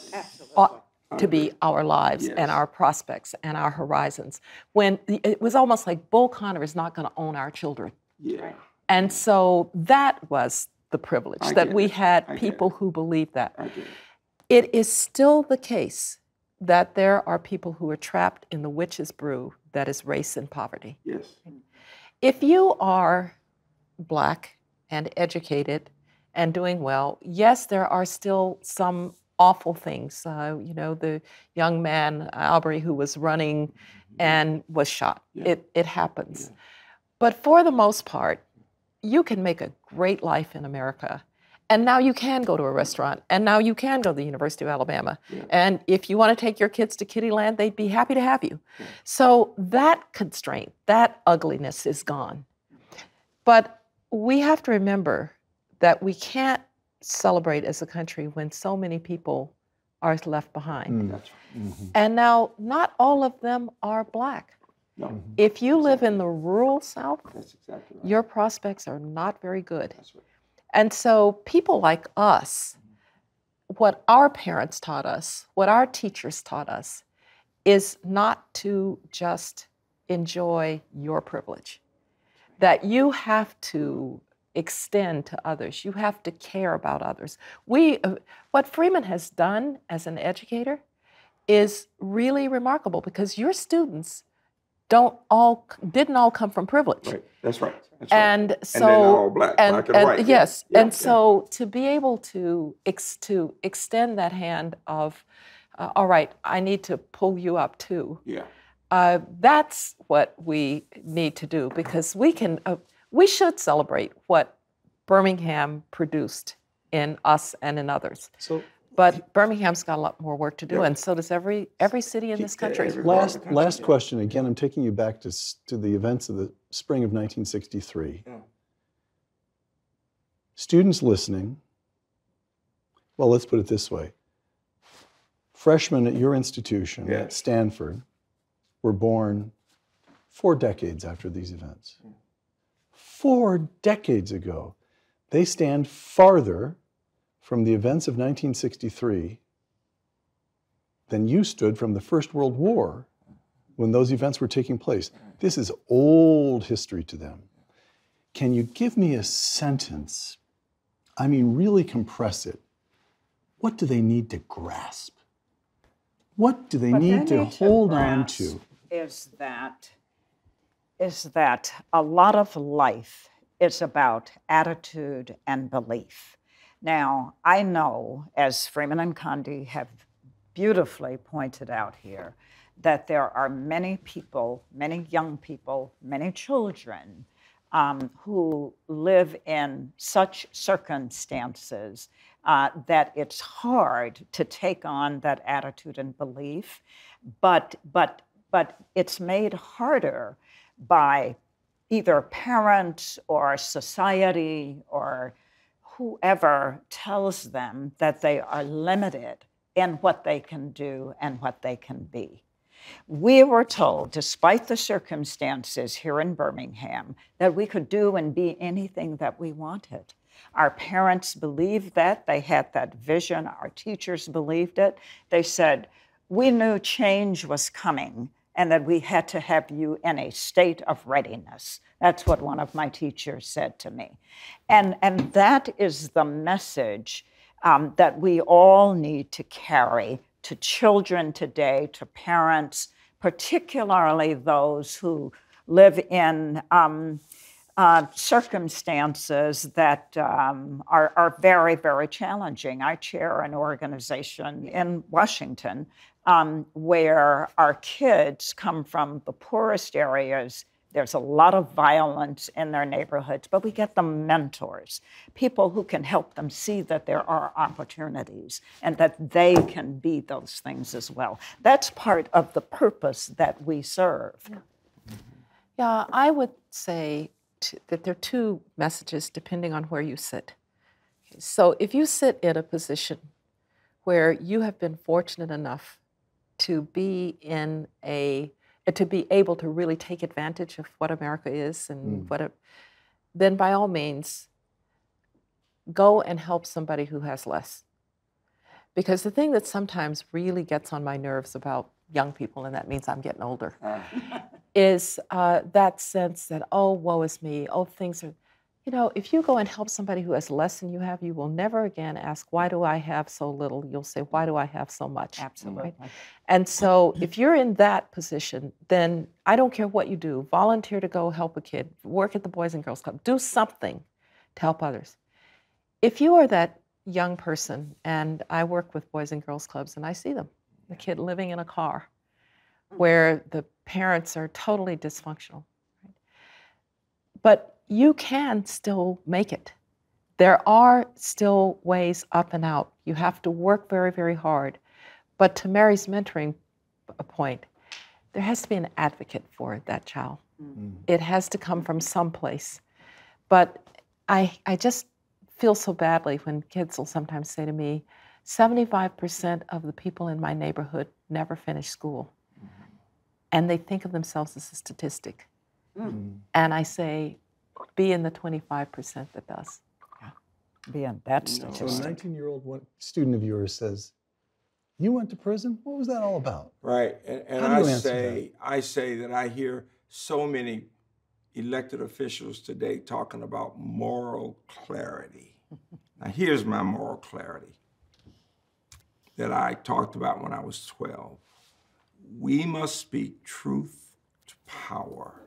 ought to be our lives and our prospects and our horizons. When it was almost like Bull Connor is not going to own our children. Yeah. And so that was the privilege I that we had I people who believed that. I it. It is still the case that there are people who are trapped in the witch's brew that is race and poverty. Yes. Mm. If you are black and educated and doing well, yes, there are still some awful things. Uh, you know, the young man, Arbery, who was running and was shot. It, it happens. But for the most part, you can make a great life in America. And now you can go to a restaurant, and now you can go to the University of Alabama. And if you want to take your kids to Kiddieland, they'd be happy to have you. So that constraint, that ugliness is gone. But we have to remember that we can't celebrate as a country when so many people are left behind. Mm. That's right. Mm-hmm. And now, not all of them are black. No, mm-hmm. If you live in the rural South, that's exactly right. your prospects are not very good. That's right. And so, people like us, what our parents taught us, what our teachers taught us, is not to just enjoy your privilege, that you have to extend to others. You have to care about others. We, uh, what Freeman has done as an educator is really remarkable because your students don't all didn't all come from privilege. Right. That's right. That's right. And so, they're all black, black and white, yes, Yeah, and yeah. so to be able to ex, to extend that hand of, uh, all right, I need to pull you up too. yeah. Uh, that's what we need to do because we can, uh, we should celebrate what Birmingham produced in us and in others. So But Birmingham's got a lot more work to do, and so does every every city in this country. every- part of last country, last yeah. question. Again, I'm taking you back to to the events of the spring of 1963. Yeah. Students listening. Well, let's put it this way. Freshmen at your institution at Stanford were born four decades after these events. Four decades ago. They stand farther from the events of 1963 than you stood from the First World War when those events were taking place. This is old history to them. Can you give me a sentence? I mean, really compress it. What do they need to grasp? What do they need to need to hold on to? Is that is that a lot of life is about attitude and belief. Now, I know, as Freeman and Condi have beautifully pointed out here, that there are many people, many young people, many children um, who live in such circumstances uh, that it's hard to take on that attitude and belief, but but but it's made harder by either parents or society or whoever tells them that they are limited in what they can do and what they can be. We were told, despite the circumstances here in Birmingham, that we could do and be anything that we wanted. Our parents believed that. They had that vision. Our teachers believed it. They said, We knew change was coming and that we had to have you in a state of readiness. That's what one of my teachers said to me. And, and that is the message um, that we all need to carry to children today, to parents, particularly those who live in um, uh, circumstances that um, are, are, very, very challenging. I chair an organization in Washington um, where our kids come from the poorest areas there's a lot of violence in their neighborhoods, but we get them mentors, people who can help them see that there are opportunities and that they can be those things as well. That's part of the purpose that we serve. Yeah, yeah I would say that there are two messages depending on where you sit. So if you sit in a position where you have been fortunate enough to be in a to be able to really take advantage of what America is and mm. what it, then by all means, go and help somebody who has less. Because the thing that sometimes really gets on my nerves about young people, and that means I'm getting older, is uh, that sense that, oh, woe is me, oh, things are, you know, if you go and help somebody who has less than you have, you will never again ask, why do I have so little? You'll say, why do I have so much? Absolutely. Right? And so if you're in that position, then I don't care what you do, volunteer to go help a kid, work at the Boys and Girls Club, do something to help others. If you are that young person, and I work with Boys and Girls Clubs and I see them, the kid living in a car mm. where the parents are totally dysfunctional. But you can still make it. There are still ways up and out. You have to work very, very hard. But to Mary's mentoring point, there has to be an advocate for that child. Mm-hmm. It has to come from someplace. But I, I just feel so badly when kids will sometimes say to me, 75% of the people in my neighborhood never finish school. Mm-hmm. And they think of themselves as a statistic. Mm-hmm. And I say, be in the 25% that does. Yeah. Be in that statistic. So a 19 year old student of yours says, You went to prison? What was that all about? Right. And, and I say, that? I say that I hear so many elected officials today talking about moral clarity. now, here's my moral clarity that I talked about when I was 12. We must speak truth to power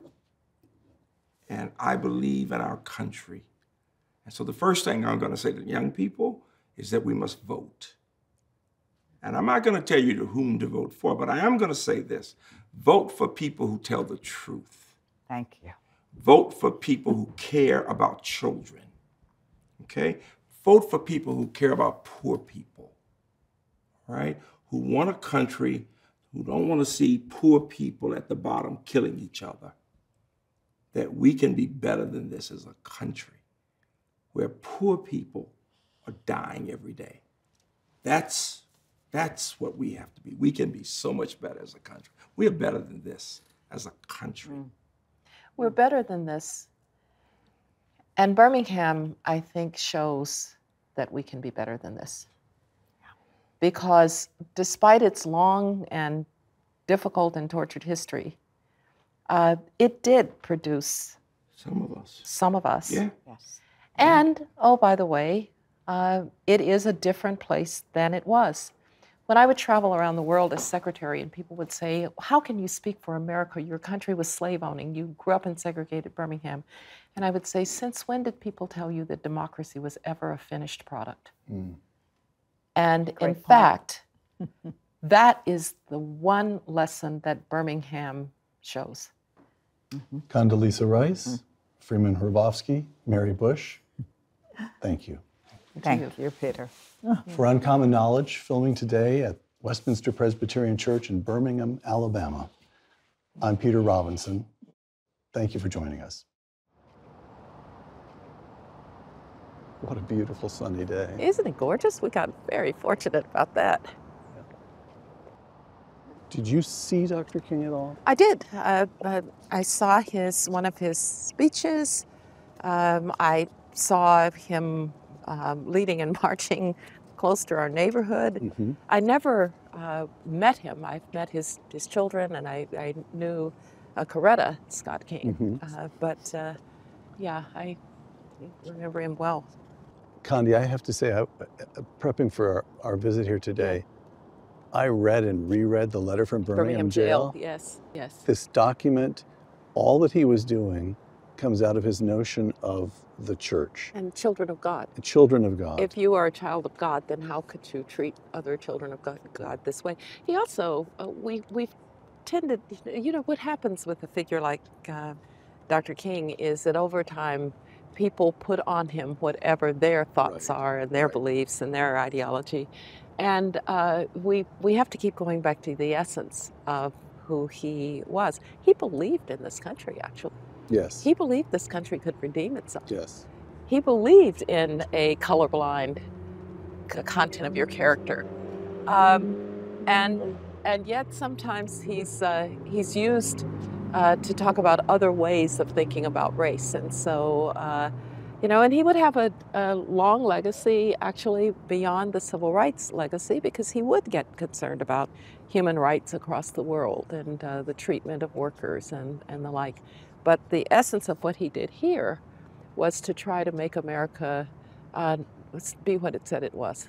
and I believe in our country. And so the first thing I'm going to say to young people is that we must vote. And I'm not going to tell you to whom to vote for, but I am going to say this vote for people who tell the truth. Thank you. Vote for people who care about children. Okay? Vote for people who care about poor people, right? Who want a country, who don't want to see poor people at the bottom killing each other that we can be better than this as a country where poor people are dying every day. That's, that's what we have to be. We can be so much better as a country. We are better than this as a country. Mm. We're better than this. And Birmingham, I think, shows that we can be better than this. Because despite its long and difficult and tortured history, uh, it did produce some of us. Some of us. Yeah. Yes. And oh, by the way, uh, it is a different place than it was. When I would travel around the world as secretary, and people would say, "How can you speak for America? Your country was slave owning. You grew up in segregated Birmingham," and I would say, "Since when did people tell you that democracy was ever a finished product?" Mm. And Great in point. fact, that is the one lesson that Birmingham shows. Mm-hmm. Condoleezza Rice, mm-hmm. Freeman Hrabowski, Mary Bush, thank you. Thank you, Peter. For Uncommon Knowledge, filming today at Westminster Presbyterian Church in Birmingham, Alabama. I'm Peter Robinson. Thank you for joining us. What a beautiful sunny day. Isn't it gorgeous? We got very fortunate about that. Did you see Dr. King at all? I did. Uh, uh, I saw his one of his speeches. Um, I saw him um, leading and marching close to our neighborhood. Mm-hmm. I never uh, met him. I've met his, his children, and I, I knew uh, Coretta Scott King. Mhm. Uh, but uh, yeah, I remember him well. Condi, I have to say, I, uh, prepping for our, our visit here today, I read and reread the letter from Birmingham, jail. Yes, yes. This document, all that he was doing comes out of his notion of the church, And children of God. the children of God. If you are a child of God, then how could you treat other children of God, God this way? He also, uh, we we've tended, you know, what happens with a figure like uh, Dr. King is that over time, people put on him whatever their thoughts Right, are and their right. beliefs and their ideology, and uh, we we have to keep going back to the essence of who he was. He believed in this country. Actually, yes. he believed this country could redeem itself yes. he believed in a colorblind c- content of your character, um, and and yet sometimes he's uh, he's used uh, to talk about other ways of thinking about race, and so. You know, and he would have a, a long legacy actually beyond the civil rights legacy because he would get concerned about human rights across the world and uh, the treatment of workers and, and the like. But the essence of what he did here was to try to make America uh, be what it said it was